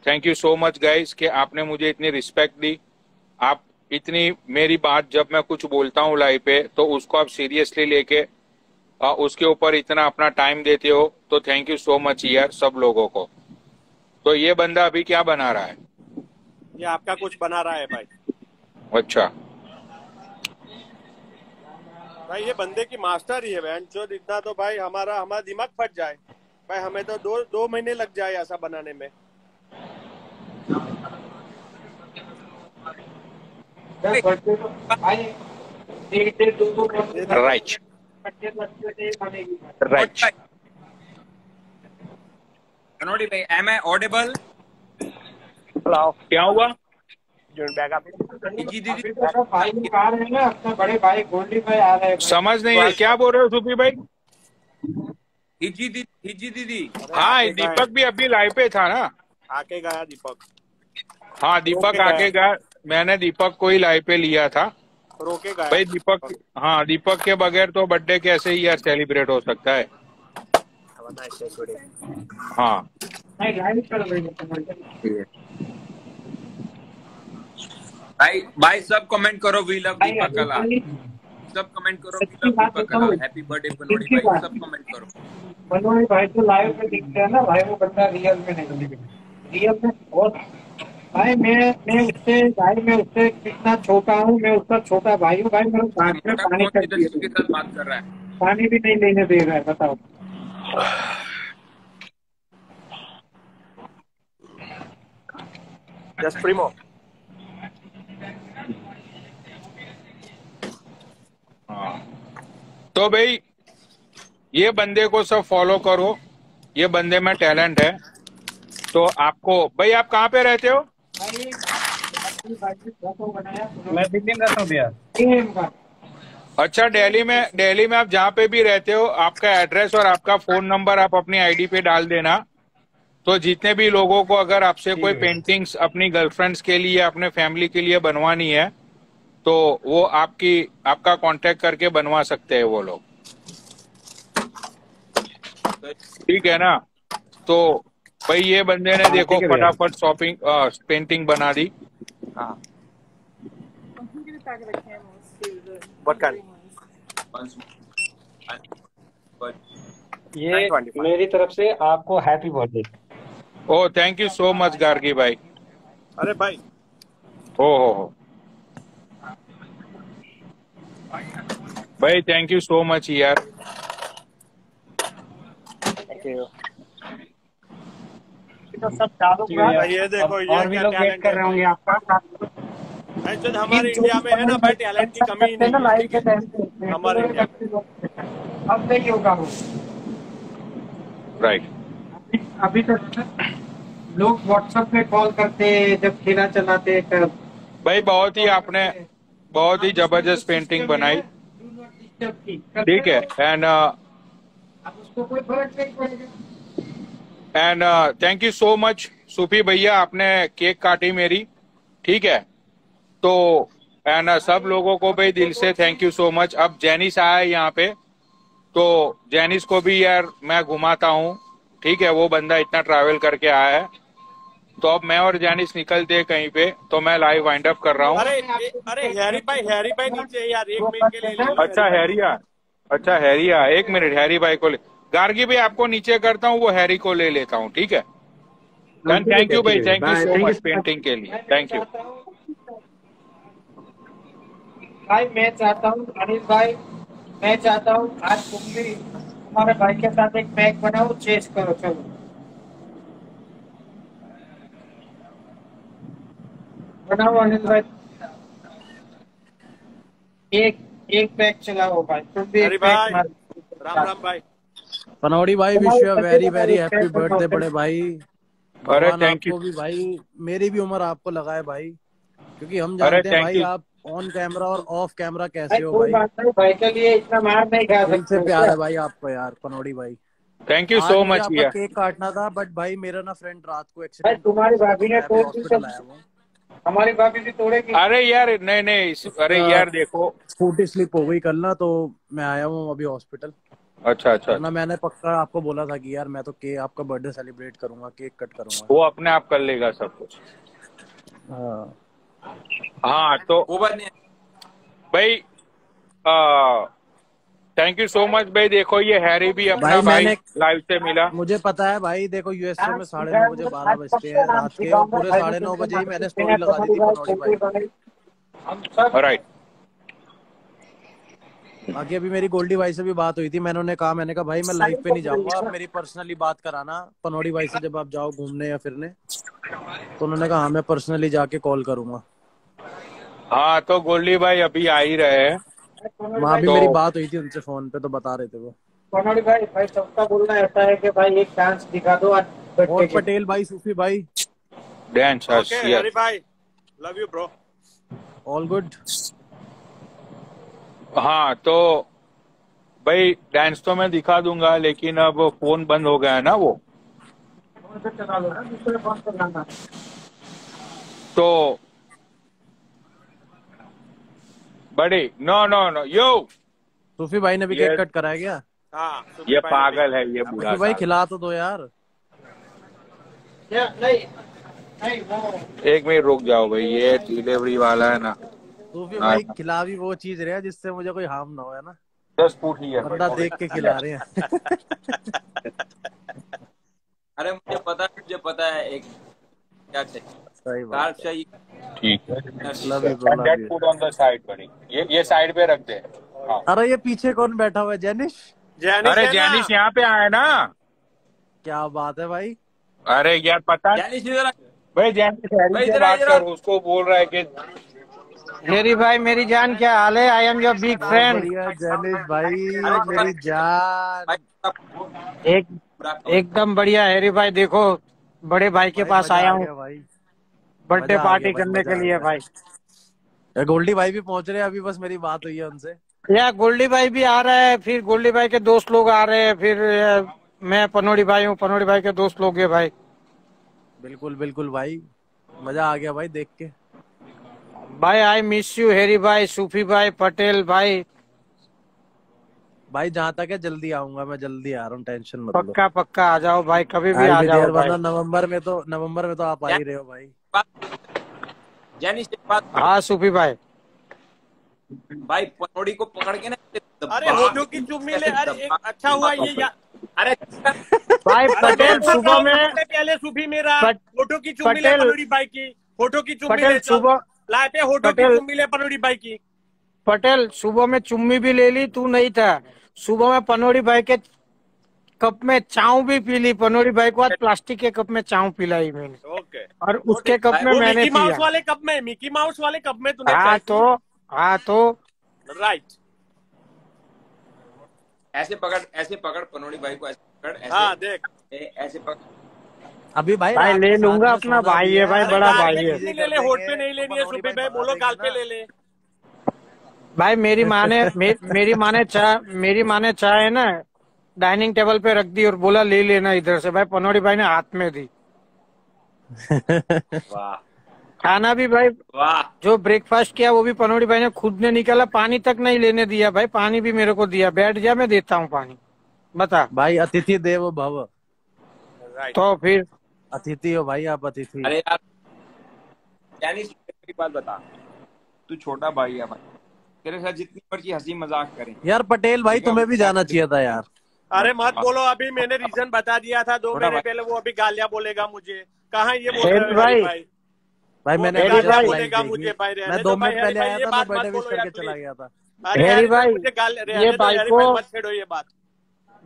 thank you so much guys कि आपने मुझे इतनी रिस्पेक्ट दी। आप इतनी मेरी बात जब मैं कुछ बोलता हूँ लाइव पे तो उसको आप सीरियसली लेके अ, उसके ऊपर इतना अपना टाइम देते हो तो थैंक यू सो मच यार सब लोगों को। तो ये बंदा अभी क्या बना रहा है? ये आपका कुछ बना रहा है भाई। अच्छा। भाई ये बंदे की मास्टर ही है बहन। जो इतना तो भाई हमारा हमारा दिमाग फट जाए। भाई हमें तो दो दो महीने लग जाए ऐसा बनाने में बर्थडे तो भाई एक डेढ़ दो दो बर्थडे राइट बर्थडे बर्थडे बनेगी राइट कनोड़ी भाई एम आई ऑडिबल क्या हुआ? जी दीदी भाई लोग आ रहे हैं ना अपने बड़े भाई गोल्डी भाई आ रहे हैं। समझ नहीं है। क्या बोल रहे हो सुपी भाई? हिजी दीदी हिजी दीदी। हाँ दीपक भी अभी लाइव पे था ना। आके गया दीपक। हाँ दीपक आके गया। मैंने दीपक को ही लाइव पे लिया था। रोके गया भाई दीपक हाँ दीपक के बगैर तो बर्थडे कैसे ही यार सेलिब्रेट हो सकता है। हाँ। है। भाई भाई सब कमेंट करो वी लव दीपक कला। सब कमेंट करो वी लव दीपक कला। हैप्पी बर्थडे पनोड़ी भाई। सब कमेंट करो। मनोज भाई तो लाइव में दिखते हैं ना भाई वो बंदा रियल में नहीं रियल में बहुत भाई मैं मैं उससे भाई मैं उससे कितना छोटा हूँ मैं उसका छोटा भाई हूँ भाई मेरे हाथ में पानी कर बात रहा है? पानी भी नहीं लेने दे रहा है बताओ। जस्ट प्रीमो तो भाई ये बंदे को सब फॉलो करो। ये बंदे में टैलेंट है। तो आपको भाई आप कहाँ पे रहते हो? मैं दिल्ली में रहता हूँ भैया। अच्छा दिल्ली में दिल्ली में आप जहाँ पे भी रहते हो आपका एड्रेस और आपका फ़ोन नंबर आप अपनी आईडी पे डाल देना। तो जितने भी लोगों को अगर आपसे कोई पेंटिंग्स अपनी गर्लफ्रेंड्स के लिए अपने फैमिली के लिए बनवानी है तो वो आपकी आपका कांटेक्ट करके बनवा सकते हैं वो लोग। ठीक है ना? तो भाई ये बंदे ने देखो है भैया। फटाफट शॉपिंग पेंटिंग बना दी। हाँ। ये मेरी तरफ़ से आपको happy birthday O thank you so much Gargi भाई अरे भाई। हो हो हो। भाई थैंक यू सो मच यार। थैंक यू तो सब चालू है। ये देखो, ये और भी लोग वेट कर रहे होंगे आपका। एक्चुअली हमारे इंडिया में है ना भाई टैलेंट की कमी नहीं है। लाइव के टाइम पे। हमारे इंडिया अब नहीं होगा वो राइट अभी तो लोग व्हाट्सएप पे कॉल करते हैं जब खेला चलाते तब। भाई बहुत ही आपने बहुत ही ज़बरदस्त पेंटिंग बनाई। ठीक है एंड उसको कोई फ़र्क नहीं पड़ेगा and thank you so much Sufi भैया आपने केक काटी मेरी ठीक है? तो एंड सब लोगों को भाई दिल से थैंक यू सो मच अब जैनिस आया है यहाँ पे तो जैनिस को भी यार मैं घुमाता हूँ ठीक है? वो बंदा इतना ट्रैवल करके आया है। तो अब मैं और जैनिस निकलते हैं कहीं पे तो मैं लाइव वाइंड अप कर रहा हूँ। अरे अरे हैरी भाई हैरी भाई नीचे यार एक मिनट के लिए अच्छा हैरिया अच्छा हैरिया एक मिनट हैरी भाई को ले। गार्गी भाई आपको नीचे करता हूँ वो हैरी को ले लेता हूँ ठीक है? थैंक यू भाई. Thank you so much painting के लिए. थैंक यू भाई मैं चाहता हूँ अनिल भाई मैं चाहता हूँ आज तुम भी हमारे भाई के साथ एक पैक बनाओ चेस करो चलो. बनाओ अनिल भाई. एक एक पैक चलाओ भाई. तुम भी एक पैक राम राम भाई. पनौड़ी भाई wish you very very happy birthday बड़े भाई। अरे थैंक यू भी भाई मेरी भी उम्र आपको लगाए भाई क्योंकि हम जानते हैं भाई आप ऑन कैमरा और ऑफ़ कैमरा कैसे हो भाई। भाई के लिए इतना मार नहीं खा सकते। प्यार है भाई आपको यार पनौड़ी भाई। थैंक यू सो मच यार केक काटना था बट भाई मेरा ना फ्रेंड रात को भाई एक्सीडेंट तुम्हारी भाभी ने तोड़ दी वो हमारी भाभी भी तोड़ेगी। अरे यार नहीं नहीं अरे यार देखो। स्कूटी स्लिप हो गई कल ना तो मैं आया हूँ अभी हॉस्पिटल अच्छा अच्छा। वरना मैंने पक्का आपको बोला था कि यार मैं तो के आपका बर्थडे सेलिब्रेट करूँगा केक कट करूँगा। वो अपने आप कर लेगा सब कुछ। हाँ। हाँ तो वो बात नहीं भाई थैंक यू सो मच भाई। देखो ये हैरी भी अपना भाई भाई मैंने- लाइव से मिला। मुझे पता है भाई देखो यूएसए में साढ़े नौ बजे बारह बजते हैं रात के पूरे साढ़े नौ बजे ही मैंने स्टोरी लगा दी थी राइट बाकी अभी मेरी गोल्डी भाई से भी बात हुई थी मैंने उन्हें कहा मैंने कहा भाई मैं लाइव पे नहीं जाऊँगा आप मेरी पर्सनली बात कराना पनौड़ी भाई से जब आप जाओ घूमने या फिरने तो उन्होंने कहा हाँ मैं पर्सनली जाके कॉल करूँगा। हाँ तो गोल्डी भाई अभी आ ही रहे हैं। वहाँ भी तो- मेरी बात हुई थी उनसे फ़ोन पे तो बता रहे थे वो। मनोड़ी भाई भाई सबका बोलना ऐसा है कि भाई एक डांस दिखा दो आज और पटेल भाई सूफी भाई. हरी भाई love you bro all good हाँ तो भाई डांस तो मैं दिखा दूँगा लेकिन अब फ़ोन बंद हो गया है ना वो? तो buddy no no no yo Sufi भाई ने भी केक कट कराया गया हाँ ये पागल है ये बुरा भाई खिला तो दो यार। नहीं नहीं वो एक मिनट रुक जाओ भाई ये डिलीवरी वाला है ना। सूफी हाँ। भाई खिला भी वो चीज़ रहे जिससे मुझे कोई हार्म ना हो है ना? जस्ट पुट हियर बंदा देख के खिला रहे हैं। अरे मुझे पता है मुझे पता है एक क्या चाहिए? कार्ब चाहिए? ठीक है। That put on the side buddy ये ये साइड पे रख दे। हाँ। अरे ये पीछे कौन बैठा हुआ है? जेनिश? जैनिश अरे जैनिश यहाँ पे आया ना। क्या बात है भाई। अरे यार पता जैनिश इधर भाई जैनिश उसको बोल रहा है कि हेरी भाई मेरी जान क्या हाल है? I am your big friend भाई मेरी जान। एक एकदम बढ़िया हेरी भाई देखो बड़े भाई के भाई, पास आया हूँ। बर्थडे पार्टी करने के लिए भाई। गोल्डी भाई भी पहुँच रहे हैं अभी बस मेरी बात हुई है उनसे। या गोल्डी भाई भी आ रहा है फिर गोल्डी भाई के दोस्त लोग आ रहे हैं फिर मैं पनोड़ी भाई हूँ पनोड़ी भाई के दोस्त लोग हैं भाई। बिल्कुल बिल्कुल भाई मज़ा आ गया भाई देख के। भाई आई मिस यू हेरी भाई सूफी भाई पटेल भाई। भाई जहाँ तक है जल्दी आऊँगा मैं जल्दी आ रहा हूँ टेंशन मत लो। पक्का पक्का आ जाओ भाई कभी भी आ जाओ भाई। नवंबर में तो नवंबर में तो आप आ ही रहे हो भाई। जैनिश एक बात हाँ सूफी भाई। भाई पनोड़ी को पकड़ के ना अरे होठों की चुम्मी ले अरे अच्छा हुआ ये अरे भाई पटेल सुबह में पहले सुबह मेरा फ़ोटो की चुम्मी ले पनोड़ी बाई की फ़ोटो की चुम्मी ले सुबह लाए पे होठो की पटेल- चुम्मी ले पनोड़ी बाई की। पटेल सुबह में चुम्मी भी ले ली तू नहीं था। सुबह में पनोड़ी भाई के कप में चाव भी पी ली पनोड़ी भाई को आज प्लास्टिक के कप में चाव पिलाई मैंने। ओके और उसके कप में मैंने मिकी माउस वाले कप में मिकी माउस वाले कप में तूने हाँ तो हाँ तो। राइट ऐसे पकड़ ऐसे पकड़ पनोड़ी भाई को ऐसे पकड़ ऐसे हाँ देख। ऐसे पकड़। अभी भाई भाई ले लूँगा अपना भाई है भाई बड़ा भाई है। ले ले? होठ पे नहीं लेनी है सुबह भाई बोलो गाल पे ले ले। भाई मेरी माँ ने मे, मेरी माँ ने चाय मेरी माँ ने चाय है ना डाइनिंग टेबल पे रख दी और बोला ले लेना इधर से। भाई पनोड़ी भाई ने हाथ में दी। वाह। खाना भी भाई वाह। जो ब्रेकफास्ट किया वो भी पनौड़ी भाई ने खुद ने निकाला पानी तक नहीं लेने दिया भाई पानी भी मेरे को दिया। बैठ जा मैं देता हूँ पानी। बता। भाई अतिथि देव भव। तो फिर अतिथि हो भाई आप अतिथि। अरे यार एक बात बता। तू छोटा भाई है भाई। तेरे साथ जितनी मर्ज़ी हँसी मज़ाक करें। यार पटेल भाई तुम्हें भी जाना चाहिए था यार। अरे मत बोलो अभी मैंने रीजन बता दिया था दो महीने पहले वो अभी गालियाँ बोलेगा मुझे। कहा ये बोल रहे भाई, भाई? भाई मैंने बोलेगा मुझे भाई रहने मैं दो मिनट पहले आया ये था बात मैं बर्थडे विश करके चला गया था। अरे भाई ये भाई को मत छेड़ो ये बात।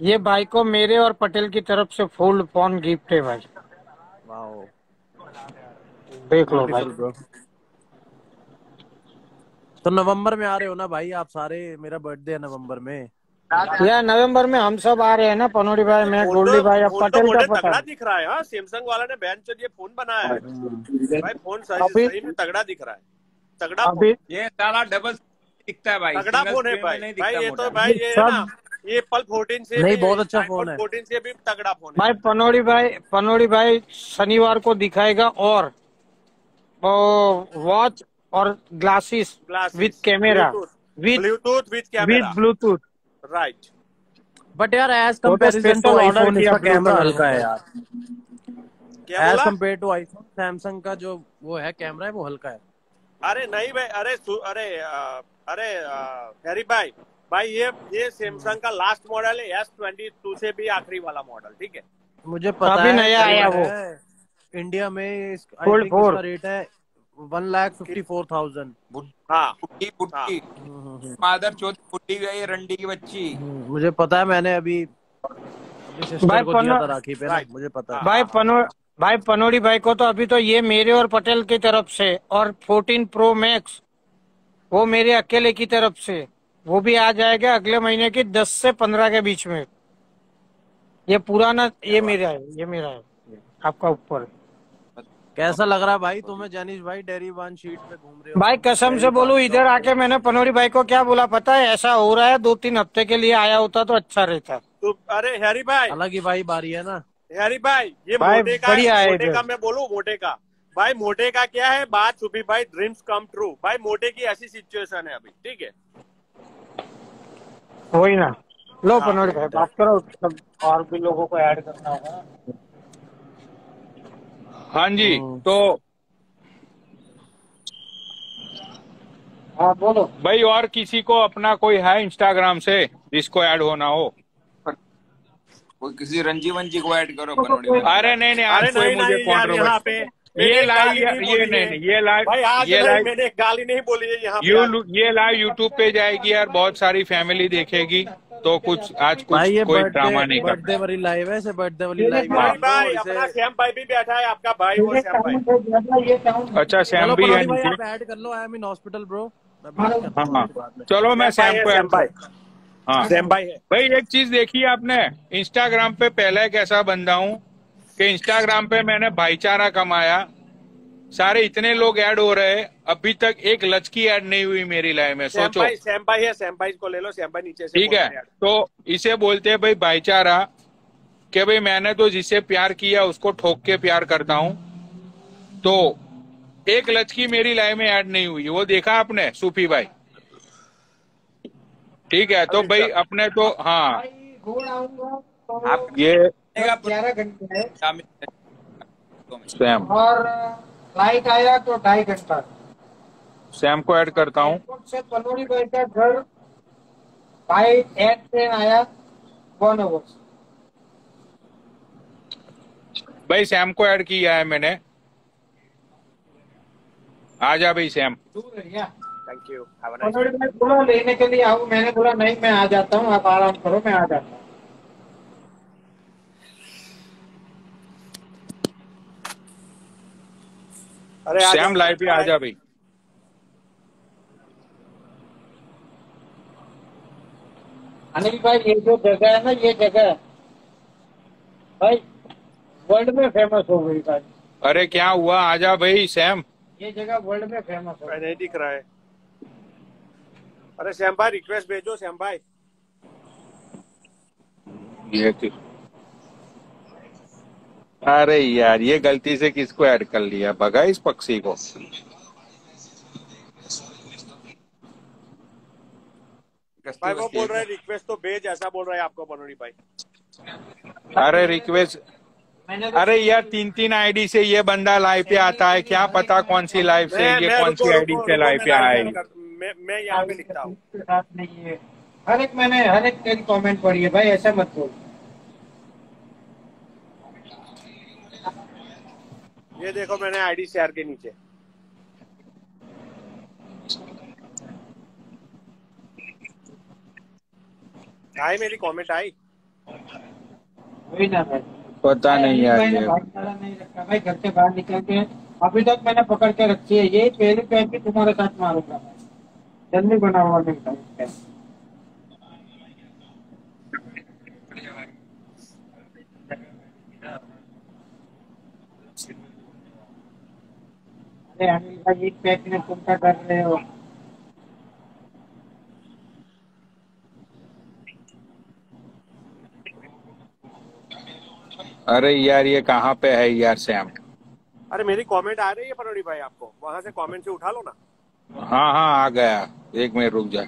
ये भाई को मेरे और पटेल की तरफ़ से फोल्ड फ़ोन गिफ्ट है भाई। वाओ देख लो भाई। ब्रो तो नवंबर में आ रहे हो ना भाई आप सारे मेरा बर्थडे है नवंबर में। यार नवंबर में हम सब आ रहे हैं ना पनोड़ी भाई मैं गोल्डी भाई अब पटेल का पता तगड़ा दिख रहा है हाँ सैमसंग वाला ने बैन चलिए फ़ोन बनाया है। भाई फ़ोन सही सही में तगड़ा दिख रहा है। तगड़ा ये साला डबल दिखता है भाई तगड़ा फ़ोन है भाई। भाई ये तो भाई ये ना ये पल फोर्टीन से नहीं बहुत अच्छा फ़ोन है। फोर्टीन से भी तगड़ा फ़ोन है। भाई पनोड़ी भाई पनोड़ी भाई शनिवार को दिखाएगा और वॉच और glasses with camera with Bluetooth with camera with Bluetooth right but यार एज कंपैरिजन टू आईफोन इसका कैमरा हल्का है यार। क्या एज बोला कंपेयर टू आईफोन सैमसंग का जो वो है कैमरा है वो हल्का है। अरे नहीं भाई अरे अरे अरे हैरी भाई भाई ये ये सैमसंग का लास्ट मॉडल है एस ट्वेंटी टू से भी आखिरी वाला मॉडल ठीक है? मुझे पता अभी है नया आया वो। है, इंडिया में। इसका रेट है one lakh fifty four thousand हाँ। बुड्ढी बुड्ढी। मादर चौथ बुड्ढी गई रंडी की बच्ची। मुझे पता है मैंने अभी भाई पनो- राखी पे ना मुझे पता है। भाई पनो भाई पनोड़ी भाई को तो अभी तो ये मेरे और पटेल की तरफ़ से और 14 प्रो मैक्स वो मेरे अकेले की तरफ़ से। वो भी आ जाएगा अगले महीने की 10 से 15 के बीच में। ये पुराना ये मेरा है ये मेरा है आपका ऊपर। कैसा लग रहा है भाई तुम्हें जैनिश भाई डेरी वन शीट पे घूम रहे हो? भाई कसम से बोलूँ इधर आके मैंने पनोरी भाई को क्या बोला पता है ऐसा हो रहा है दो तीन हफ़्ते के लिए आया होता तो अच्छा रहता। तो अरे हैरी भाई। अलग ही भाई बारी है ना। हैरी भाई ये भाई, मोटे का है मोटे का मैं बोलूँ मोटे का। भाई मोटे का क्या है बात सुबह भाई ड्रीम्स कम ट्रू भाई मोटे की ऐसी सिचुएशन है अभी ठीक है? वही ना। लो हाँ। पनोरी भाई बात करो सब और भी लोगों को ऐड करना होगा। हाँ जी तो हाँ बोलो। भाई और किसी को अपना कोई है इंस्टाग्राम से जिसको ऐड होना हो? कोई किसी रंजी वंजी को ऐड करो बनोड़ी भाई। अरे नहीं नहीं अरे नहीं मुझे नहीं यार यहाँ पे मैंने ये लाइव नहीं ये नहीं नहीं ये लाइव ये लाइव मैंने गाली नहीं बोली है यहाँ यू ये लाइव यूट्यूब पे जाएगी यार बहुत सारी फैमिली देखेगी तो कुछ आज कुछ भाई ये कोई ड्रामा नहीं बर्थडे बर्थडे वाली लाइव है ऐसे बर्थडे वाली लाइव भाई भाई अपना श्याम भाई भी बैठा है आपका भाई वो श्याम भाई। अच्छा सैम भी है ऐड कर लो I am in hospital bro हाँ हाँ। चलो मैं भाई को है, ऐड भाई। हाँ। सैम भाई है। भाई एक चीज़ देखी आपने? इंस्टाग्राम पे पहले कैसा ऐसा बंदा हूँ? कि इंस्टाग्राम पे मैंने भाईचारा कमाया। सारे इतने लोग ऐड हो रहे हैं। अभी तक एक लचकी ऐड नहीं हुई मेरी लाइफ में सैम सोचो। भाई सैम भाई है सैम भाई को ले लो सैम भाई नीचे से ठीक है। तो इसे बोलते हैं भाई भाईचारा कि भाई मैंने तो जिसे प्यार किया उसको ठोक के प्यार करता हूँ। तो एक लचकी मेरी लाइफ में ऐड नहीं हुई। वो देखा आपने सूफी भाई? ठीक है तो भाई अपने तो हाँ। आप ये ग्यारह घंटे है। सैम। और लाइट आया तो ढाई घंटा। सैम को ऐड करता हूँ। से भाई का घर। बाई एयर ट्रेन आया। वन आवर्स भाई सैम को ऐड किया है मैंने। आ जा भाई सैम। है थैंक यू हैव नाइस पनोरी भाई बोला लेने के लिए आऊ। मैंने बोला नहीं मैं आ जाता हूँ। आप आराम करो मैं आ जाता हूँ। अरे सैम लाइव पे आ जा भाई। अनिल भाई ये जो जगह है ना ये जगह भाई वर्ल्ड में फ़ेमस हो गई भाई। अरे क्या हुआ? आ जा भाई सैम ये जगह वर्ल्ड में फ़ेमस हो नहीं दिख रहा है। अरे श्याम भाई रिक्वेस्ट भेजो श्याम भाई। ये कि- अरे यार ये गलती से किसको ऐड कर लिया? भगा इस पक्षी को। भाई वो बोल रहा है रिक्वेस्ट तो भेज ऐसा बोल रहा है आपको बनोड़ी भाई। अरे रिक्वेस्ट अरे यार तीन तीन आईडी से ये बंदा लाइव पे आता है। क्या पता कौन सी लाइव से मैं- ये मैं कौन सी आईडी से लाइव पे आए। मैं मैं यहाँ पे लिखता हूँ। के साथ नहीं है हर एक मैंने हर एक कमेंट पढ़ी है। भाई ऐसा मत बोल। ये देखो मैंने आईडी शेयर के नीचे। आई मेरी कमेंट आई वही ना भाई। पता नहीं यार नहीं रखा भाई घर से बाहर निकल के। अभी तक मैंने पकड़ के रखी है ये पहले पैर भी तुम्हारे साथ मारूँगा मैं। जल्दी बना हुआ नहीं अरे अनिल भाई एक पैक में तुम क्या कर रहे हो। अरे यार ये कहाँ पे है यार सैम अरे मेरी कमेंट आ रही है पनोड़ी भाई आपको। वहाँ से कमेंट से उठा लो ना। हाँ हाँ आ गया। एक मिनट रुक जा।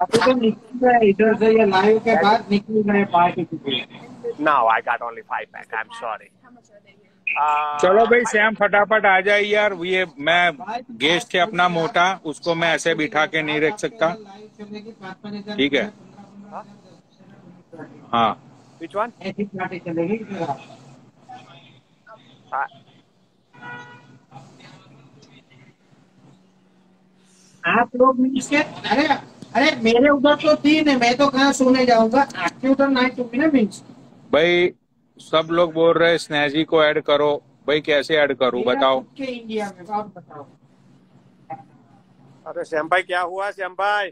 अभी तो निकल गए इधर से ये लाइव के बाद निकल गए पार्टी के लिए। Now I got only five pack I am sorry चलो भाई सैम फटाफट आ जाए यार। ये मैं गेस्ट है अपना मोटा उसको मैं ऐसे बिठा के नहीं रख सकता। ठीक है? हाँ। ऐसी आप लोग अरे अरे मेरे उधर तो तीन है मैं तो कहाँ सोने जाऊँगा? आपके उधर नाइट होगी ना मीन्स? भाई सब लोग बोल रहे हैं स्नेजी को ऐड करो। भाई कैसे ऐड करूँ बताओ। के इंडिया में बताओ। अरे श्याम भाई क्या हुआ श्याम भाई?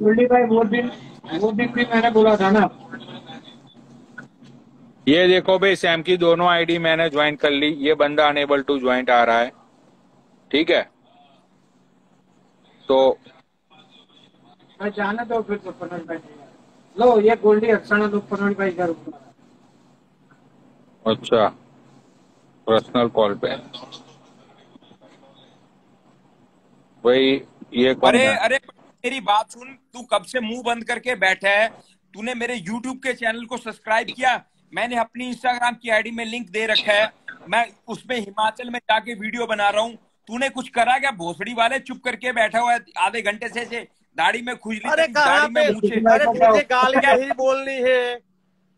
गोल्डी भाई वो दिन वो दिन भी मैंने बोला था ना। ये देखो भाई सैम की दोनों आईडी मैंने ज्वाइन कर ली। ये बंदा अनेबल टू ज्वाइंट आ रहा है। ठीक है? तो भाई जाने दो फिर तो पनोड़ी भाई लो ये गोल्डी अक्षाणा दो पनोड़ी भाई का रुकना अच्छा. पर्सनल कॉल पे. भाई ये कौन अरे है अरे मेरी बात सुन तू कब से मुँह बंद करके बैठा है? तूने मेरे YouTube के चैनल को सब्सक्राइब किया? मैंने अपनी इंस्टाग्राम की आईडी में लिंक दे रखा है। मैं उसमें हिमाचल में जाके वीडियो बना रहा हूँ। तूने कुछ करा क्या? भोसड़ी वाले चुप करके बैठा हुआ है आधे घंटे से, से दाढ़ी में खुजली अरे तेरी कहाँ दाढ़ी में पे? अरे तुझे गालियाँ ही बोलनी है?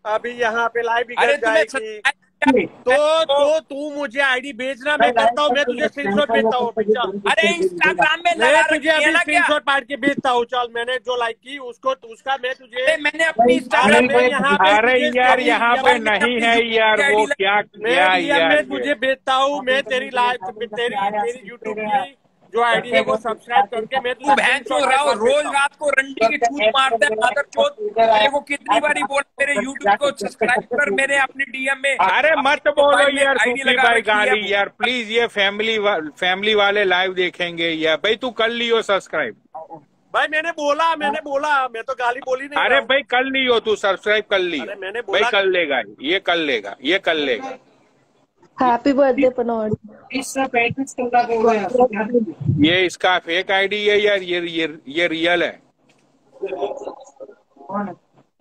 अभी यहाँ पे लाइव बिगड़ जाएगी। तो तो तू मुझे आईडी भेजना मैं करता हूँ मैं तुझे स्क्रीनशॉट भेजता हूँ अरे इंस्टाग्राम में मैं लगा तुझे अभी स्क्रीनशॉट पाड़ के भेजता हूँ चल मैंने जो लाइक की उसको उसका मैं तुझे अरे मैंने अपनी इंस्टाग्राम मैं यहाँ पे अरे यार यहाँ पे नहीं है यार वो क्या मैं तुझे भेजता हूँ मैं तेरी लाइव तेरी तेरी यूट्यूब की जो आईडी है वो सब्सक्राइब करके मैं तू बहन चो रहो भेजता रोज रात को रंडी की छूट मारते हैं मादर चोत मेरे को कितनी बारी बोला मेरे यूट्यूब को सब्सक्राइब कर मेरे अपने डीएम में। अरे मत बोलो यार आईडी लगा है गाली यार प्लीज़ ये फैमिली वा, फैमिली वाले लाइव देखेंगे यार भाई तू कर लियो सब्सक्राइब भाई मैंने बोला मैंने बोला मैं तो गाली बोली नहीं अरे हूँ। भाई कर लियो तू सब्सक्राइब कर लियो अरे मैंने भाई बोला कर लेगा ये कर लेगा ये कर लेगा। हैप्पी बर्थडे पनौड़ी इससे पैंतीस का बोल रहा है ये इसका फेक आईडी है यार ये ये ये रियल है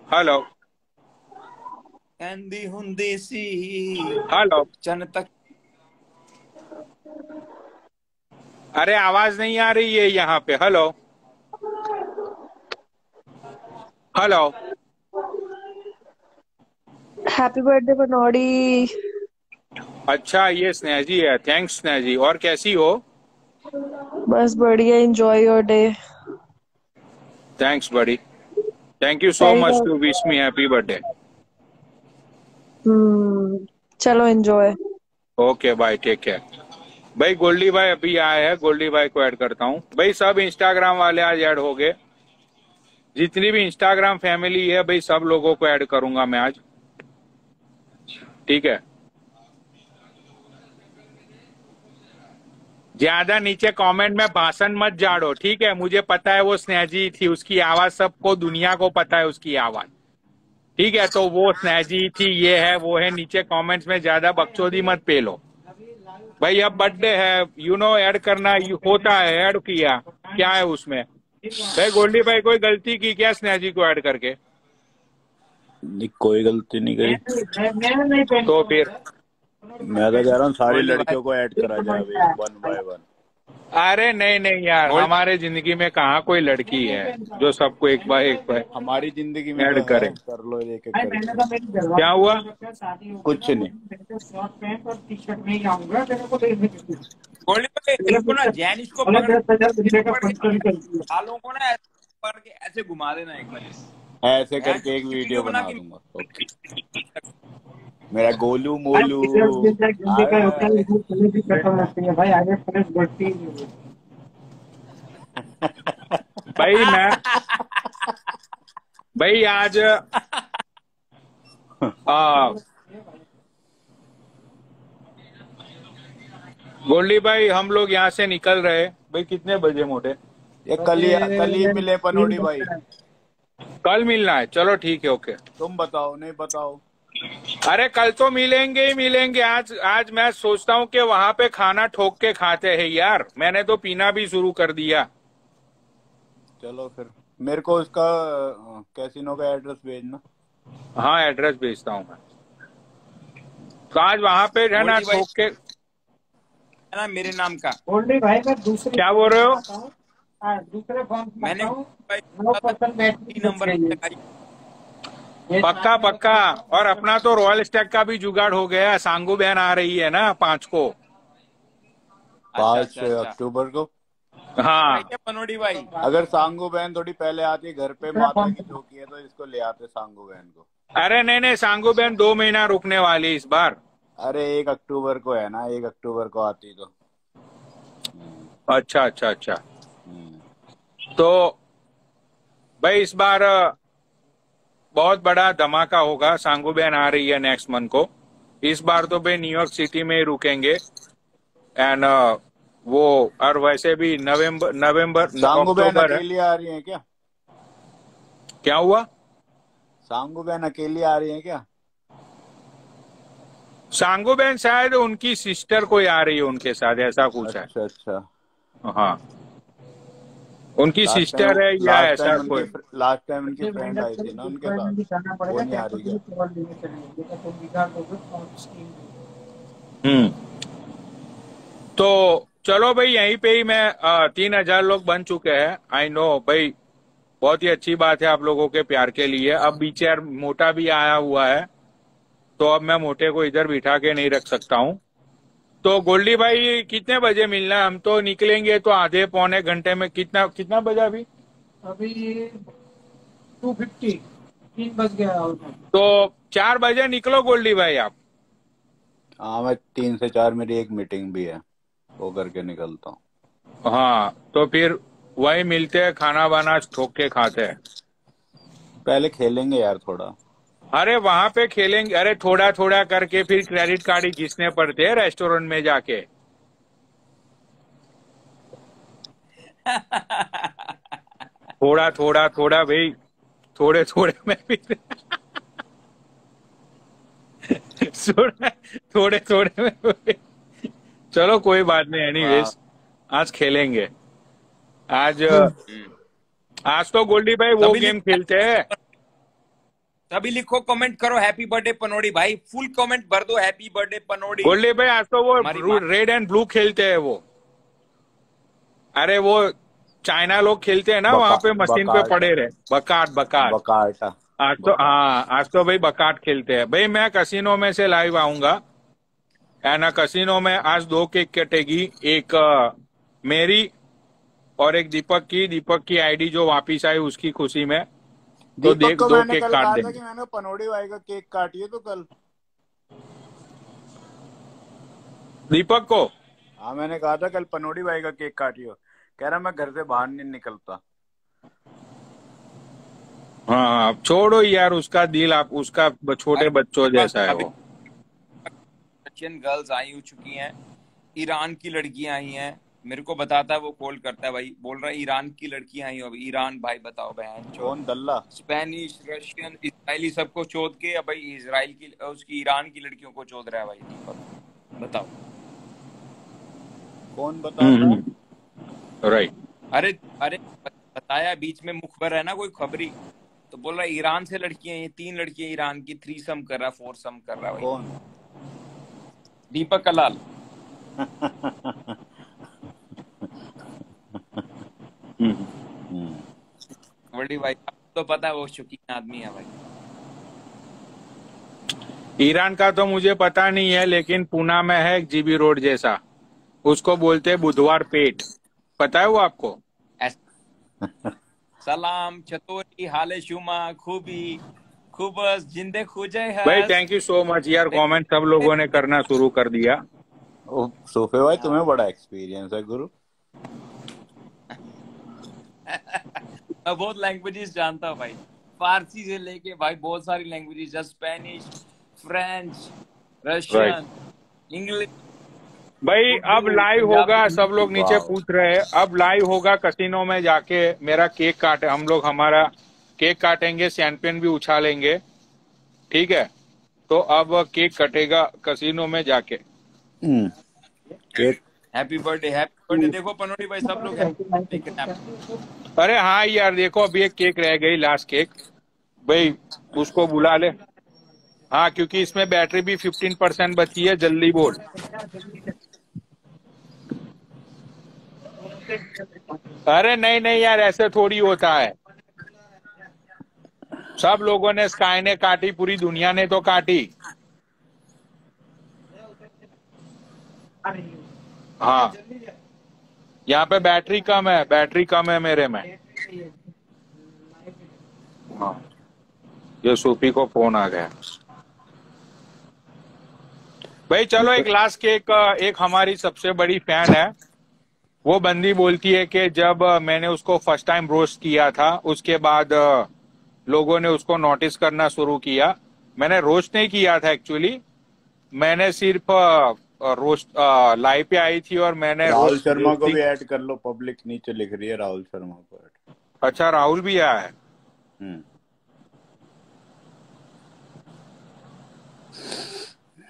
हेलो ਕਹਿੰਦੀ ਹੁੰਦੀ ਸੀ हेलो ਚੰਨ ਤੱਕ अरे आवाज नहीं आ रही है यहाँ पे हेलो हेलो हैप्पी बर्थडे पनौड़ी अच्छा ये स्नेहजी है। थैंक्स स्नेहजी। और कैसी हो? बस बढ़िया enjoy your day thanks buddy thank you so much to wish me happy birthday चलो enjoy okay bye take care भाई गोल्डी भाई अभी आए हैं। गोल्डी भाई को ऐड करता हूँ। भाई सब इंस्टाग्राम वाले आज ऐड हो गए। जितनी भी इंस्टाग्राम फैमिली है भाई सब लोगों को ऐड करूँगा मैं आज। ठीक है? ज़्यादा नीचे कमेंट में भाषण मत जाड़ो ठीक है? मुझे पता है वो स्नेहजी थी उसकी आवाज़ सबको दुनिया को पता है उसकी आवाज़। ठीक है तो वो स्नेहजी थी ये है वो है नीचे कमेंट्स में ज़्यादा बकचोदी मत पेलो। भाई अब बर्थडे है यू नो ऐड करना होता है ऐड किया। क्या है उसमें? भाई गोल्डी भाई कोई गलती की क्या स्नेहजी को ऐड करके? नहीं कोई गलती नहीं करी। तो फिर मैं तो कह रहा हूँ सारी लड़कियों को ऐड करा जाए अभी वन बाय वन अरे नहीं नहीं यार हमारे ज़िंदगी में कहा कोई लड़की है जो सबको एक बार एक बार हमारी ज़िंदगी में ऐड तो करे। कर लो एक एक तो क्या हुआ? कुछ नहीं। तो शॉर्ट पैंट और टी शर्ट में ही आऊँगा तेरे को देखने के लिए गोल्डी भाई इसको ना जैनिश को बोले पकड़ दस हज़ार रुपये का पकड़ के फ़ंक्शन करती है। बालों को ना ऐसे घुमा देना एक बार। ऐसे करके एक वीडियो बना दूँगा। ओके। मेरा गोलू मोलू। है है भाई आगे पुलिस बढ़ती नहीं भाई मैं भाई आज आ, गोल्डी भाई हम लोग यहाँ से निकल रहे भाई कितने बजे मोटे? ये कल ही कल ही मिले पनोड़ी भाई। कल मिलना है। चलो ठीक है ओके। तुम बताओ नहीं बताओ। अरे कल तो मिलेंगे ही मिलेंगे। आज आज मैं सोचता हूँ कि वहाँ पे खाना ठोक के खाते हैं यार। मैंने तो पीना भी शुरू कर दिया। चलो फिर। मेरे को उसका कैसीनो का एड्रेस भेजना। हाँ एड्रेस भेजता हूँ मैं। तो आज वहाँ पे है ना ठोक के ना मेरे नाम का। भाई मैं दूसरे क्या बोल रहे हो? हाँ, दूसरे फॉर्म मैंने नंबर पक्का पक्का। और अपना तो रॉयल स्टैक का भी जुगाड़ हो गया सांगू बहन आ रही है ना पाँच को। पाँच अच्छा, अच्छा। अक्टूबर को। हाँ। पनोड़ी भाई। अगर सांगू बहन थोड़ी पहले आती घर पे माता की चौकी है तो इसको ले आते सांगू बहन को। अरे नहीं नहीं सांगू बहन दो महीना रुकने वाली इस बार। अरे एक अक्टूबर को है ना एक अक्टूबर को आती तो। अच्छा अच्छा अच्छा। हम्म। तो भाई इस बार बहुत बड़ा धमाका होगा सांगू बहन आ रही है नेक्स्ट मंथ को। इस बार तो भाई न्यूयॉर्क सिटी में ही रुकेंगे। एंड uh, वो और वैसे भी नवंबर नवंबर सांगू बहन अकेली आ रही है क्या? क्या हुआ? सांगू बहन अकेली आ रही है क्या? सांगू बहन शायद उनकी सिस्टर कोई आ रही है उनके साथ ऐसा कुछ अच्छा, है। अच्छा अच्छा। हाँ। उनकी सिस्टर है या ऐसा कोई? उनकी लास्ट टाइम उनकी फ्रेंड आई थी ना उनके साथ वो नहीं आ रही क्या? हम्म। तो चलो भाई यहीं पे ही मैं तीन हज़ार लोग बन चुके हैं। आई नो भाई बहुत ही अच्छी बात है आप लोगों के प्यार के लिए। अब बीच यार मोटा भी आया हुआ है तो अब मैं मोटे को इधर बिठा के नहीं रख सकता हूँ। तो गोल्डी भाई कितने बजे मिलना? है हम तो निकलेंगे तो आधे पौने घंटे में। कितना कितना बजा अभी? अभी टू फिफ्टी तीन बज गया तो चार बजे निकलो गोल्डी भाई आप। हाँ मैं तीन से चार मेरी एक मीटिंग भी है। वो करके निकलता हूँ। हाँ तो फिर वही मिलते हैं खाना वाना ठोक के खाते हैं। पहले खेलेंगे यार थोड़ा। अरे वहाँ पे खेलेंगे अरे थोड़ा थोड़ा करके फिर क्रेडिट कार्ड ही घिसने पड़ते हैं रेस्टोरेंट में जाके। थोड़ा थोड़ा थोड़ा भाई थोड़े थोड़े में भी थोड़ा- थोड़े में भी। चलो कोई बात नहीं एनीवेज आज खेलेंगे। आज आज तो गोल्डी भाई वो गेम खेलते हैं। सभी लिखो कमेंट करो हैप्पी बर्थडे पनोड़ी भाई। फुल कमेंट भर दो हैप्पी बर्थडे पनोड़ी। गोल्डी भाई आज तो वो रेड एंड ब्लू खेलते हैं वो। अरे वो चाइना लोग खेलते हैं ना वहाँ पे मशीन पे पड़े रहे। बकाट बकाट। बकाटा आज तो हाँ आज तो भाई बकाट खेलते हैं। भाई मैं कसिनो में से लाइव आऊँगा। एंड कसिनो में आज दो केक कटेगी। एक मेरी और एक दीपक की। दीपक की आईडी जो वापिस आई उसकी खुशी में। तो देख को दो मैंने केक कल काट कहा था देंगे। कि मैंने पनोड़ी भाई का केक काटिए तो कल। दीपक को? हाँ मैंने कहा था कल पनोड़ी भाई का केक काटियो कह रहा मैं घर से बाहर नहीं निकलता। हाँ छोड़ो यार उसका दिल आप उसका छोटे बच्चों जैसा है वो। रशियन गर्ल्स आई हो चुकी हैं। ईरान की लड़कियाँ आई हैं। मेरे को बताता है वो कॉल करता है भाई। बोल रहा है ईरान की लड़कियाँ आई हो अभी। ईरान भाई बताओ बहन कौन? दल्ला। स्पेनिश रशियन इसराइली सबको चोद के अब भाई इसराइल की उसकी ईरान की लड़कियों को चोद रहा है भाई। बताओ। कौन बताता राइट अरे अरे बताया बीच में मुखबर है ना कोई खबरी? तो बोल रहा है ईरान से लड़कियाँ ये तीन लड़कियाँ ईरान की थ्री सम कर रहा फोर सम कर रहा है भाई। कौन? दीपक कलाल बड़ी भाई तो पता है वो शौकीन आदमी है भाई। ईरान का तो मुझे पता नहीं है लेकिन पूना में है एक जीबी रोड जैसा। उसको बोलते हैं बुधवार पेट। पता है वो आपको? सलाम चतोरी हाले शुमा खूबी खूबस जिंदे खुजे है। भाई थैंक यू सो मच यार कमेंट सब लोगों ने करना शुरू कर दिया। ओ, सोफे भाई तुम्हें बड़ा एक्सपीरियंस है गुरु। मैं बहुत लैंग्वेजेस जानता हूँ भाई। फारसी से लेके भाई बहुत सारी लैंग्वेजेस जैसे स्पेनिश फ्रेंच रशियन इंग्लिश भाई अब लाइव होगा सब लोग नीचे पूछ रहे हैं। अब लाइव होगा कसिनो में जाके मेरा केक काटे हम लोग हमारा केक काटेंगे चैंपियन भी उछालेंगे। ठीक है? तो अब केक कटेगा कसिनो में जाके। Cake happy birthday happy birthday देखो पनोड़ी भाई सब लोग अरे हाँ यार, देखो अभी एक केक रह गई लास्ट केक भाई, उसको बुला ले। हाँ क्योंकि इसमें बैटरी भी 15 परसेंट बची है, जल्दी बोल। अरे नहीं नहीं यार, ऐसे थोड़ी होता है। सब लोगों ने स्काई ने काटी, पूरी दुनिया ने तो काटी। हाँ। यहाँ पे बैटरी कम है, बैटरी कम है मेरे में। हाँ। ये सूफी को फ़ोन आ गया। भाई चलो, एक लास्ट के एक एक हमारी सबसे बड़ी फ़ैन है। वो बंदी बोलती है कि जब मैंने उसको फ़र्स्ट टाइम रोस्ट किया था, उसके बाद लोगों ने उसको नोटिस करना शुरू किया। मैंने रोस्ट नहीं किया था एक्चुअली मैंने सिर्फ़ रोस्ट लाइव पे आई थी और मैंने राहुल शर्मा को भी ऐड कर लो पब्लिक नीचे लिख रही है राहुल शर्मा को ऐड अच्छा राहुल भी आया है? हम्म।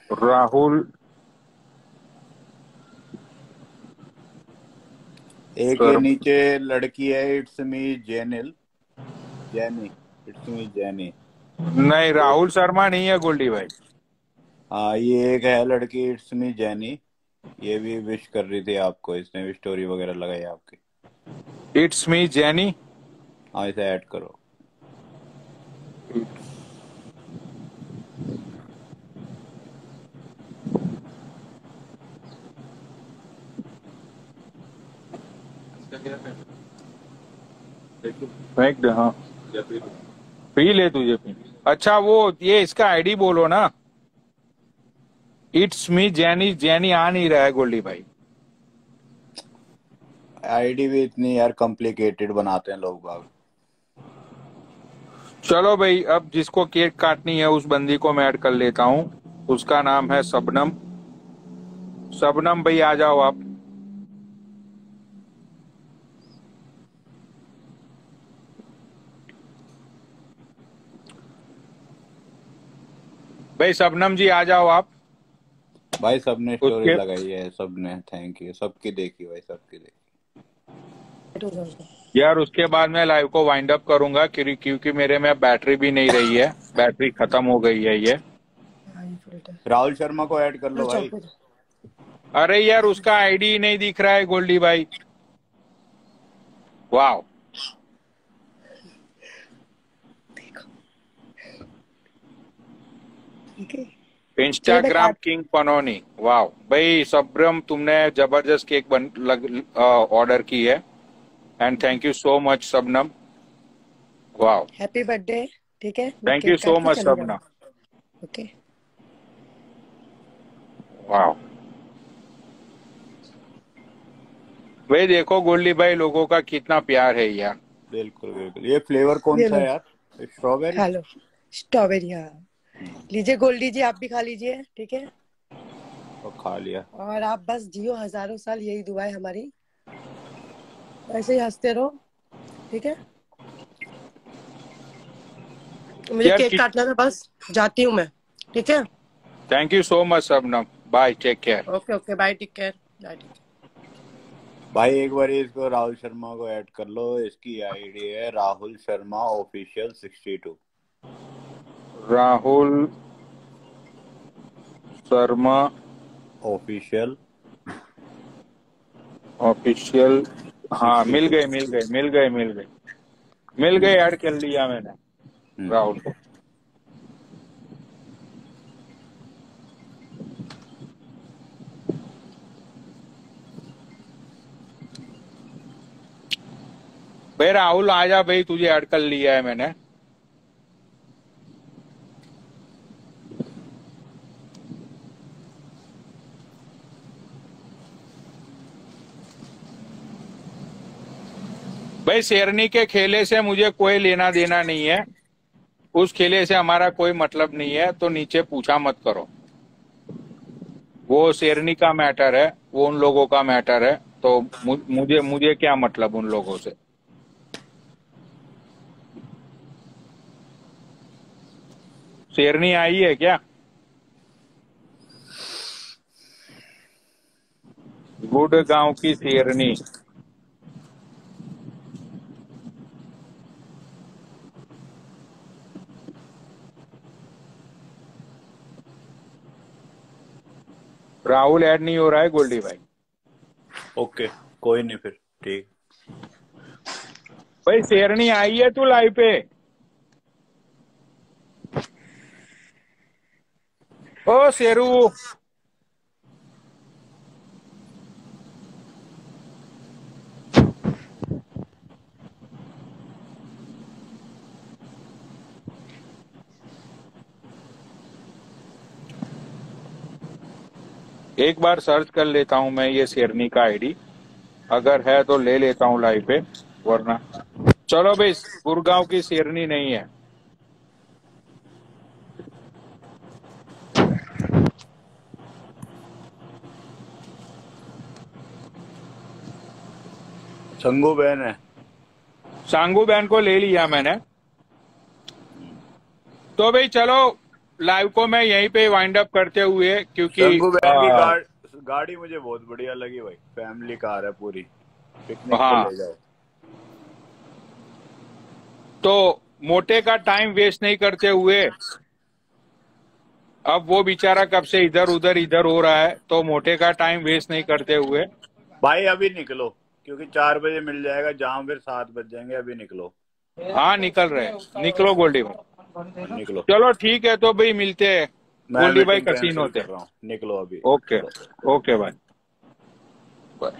राहुल एक ये नीचे लड़की है it's me Jenil Jenny it's मी जैनी नहीं राहुल शर्मा नहीं है गोल्डी भाई। हाँ ये एक है लड़की इट्स मी जैनी ये भी विश कर रही थी आपको इसने भी स्टोरी वगैरह लगाई आपकी. इट्स मी जैनी हाँ इसे ऐड करो. फेंक दे हाँ. पी ले तुझे पी अच्छा वो ये इसका आईडी बोलो ना. इट्स मी जैनी जैनी आ नहीं रहा है गोल्डी भाई। आईडी भी इतनी यार कॉम्प्लिकेटेड बनाते हैं लोग बाग। चलो भाई अब जिसको केक काटनी है उस बंदी को मैं ऐड कर लेता हूँ। उसका नाम है सबनम। सबनम भाई आ जाओ आप। भाई सबनम जी आ जाओ आप। भाई सबने स्टोरी लगाई है सबने थैंक यू सबकी देखी भाई सबकी देखी। यार उसके बाद मैं लाइव को वाइंड अप करूँगा क्योंकि मेरे में बैटरी भी नहीं रही है बैटरी खत्म हो गई है ये। राहुल शर्मा को ऐड कर लो भाई। अरे यार उसका आईडी ही नहीं दिख रहा है गोल्डी भाई। वाह इंस्टाग्राम किंग पनोनी वाह भाई सबरम तुमने ज़बरदस्त केक बन लग ऑर्डर की है। And thank you so much Shabnam. वाह हैप्पी बर्थडे ठीक है? Thank you so much Shabnam. Okay वाह भाई देखो गोल्डी भाई लोगों का कितना प्यार है यार। बिल्कुल बिल्कुल। ये फ्लेवर कौन सा है यार? स्ट्रॉबेरी स्ट्रॉबेरी हाँ। लीजिए गोल्डी जी आप भी खा लीजिए ठीक है? तो खा लिया। और आप बस जियो हज़ारों साल यही दुआ है हमारी। ऐसे ही हँसते रहो ठीक है? मुझे केक काटना था बस जाती हूँ मैं ठीक है? Thank you so much Shabnam bye take care okay okay bye take care bye भाई एक बार इसको राहुल शर्मा को ऐड कर लो इसकी आईडी है Rahul Sharma official sixty two Rahul Sharma official official हाँ मिल गए मिल गए मिल गए मिल गए। मिल गए ऐड कर लिया मैंने राहुल को। भाई राहुल आ जा भाई तुझे ऐड कर लिया है मैंने। भाई, शेरनी के खेले से मुझे कोई लेना देना नहीं है। उस खेले से हमारा कोई मतलब नहीं है तो नीचे पूछा मत करो। वो शेरनी का मैटर है, वो उन लोगों का मैटर है तो मुझे मुझे क्या मतलब उन लोगों से? शेरनी आई है क्या? गुड़ गाँव की शेरनी। राहुल ऐड नहीं हो रहा है गोल्डी भाई। ओके कोई नहीं फिर ठीक। भाई शेरनी आई है तू लाइव पे। ओ शेरू। एक बार सर्च कर लेता हूँ मैं ये शेरनी का आईडी। अगर है तो ले लेता हूँ लाइव पे वरना। चलो भाई गुड़गांव की शेरनी नहीं है। संगू बहन है। सांगू बहन को ले लिया मैंने। तो भाई चलो लाइव को मैं यहीं पे वाइंड अप करते हुए क्योंकि गाड़- गाड़ी मुझे बहुत बढ़िया लगी भाई। फैमिली कार है पूरी। पिकनिक हाँ। तो मोटे का टाइम वेस्ट नहीं करते हुए अब वो बेचारा कब से इधर उधर इधर हो रहा है तो मोटे का टाइम वेस्ट नहीं करते हुए। भाई अभी निकलो क्योंकि चार बजे मिल जाएगा जाम फिर सात बज जाएँगे अभी निकलो। हाँ निकल रहे निकलो गोल्डी भाई। निकलो। चलो ठीक है तो भाई मिलते हैं। मैं गोल्डी भाई कसीन होते रहा हूँ। निकलो अभी। ओके ओके भाई। बाय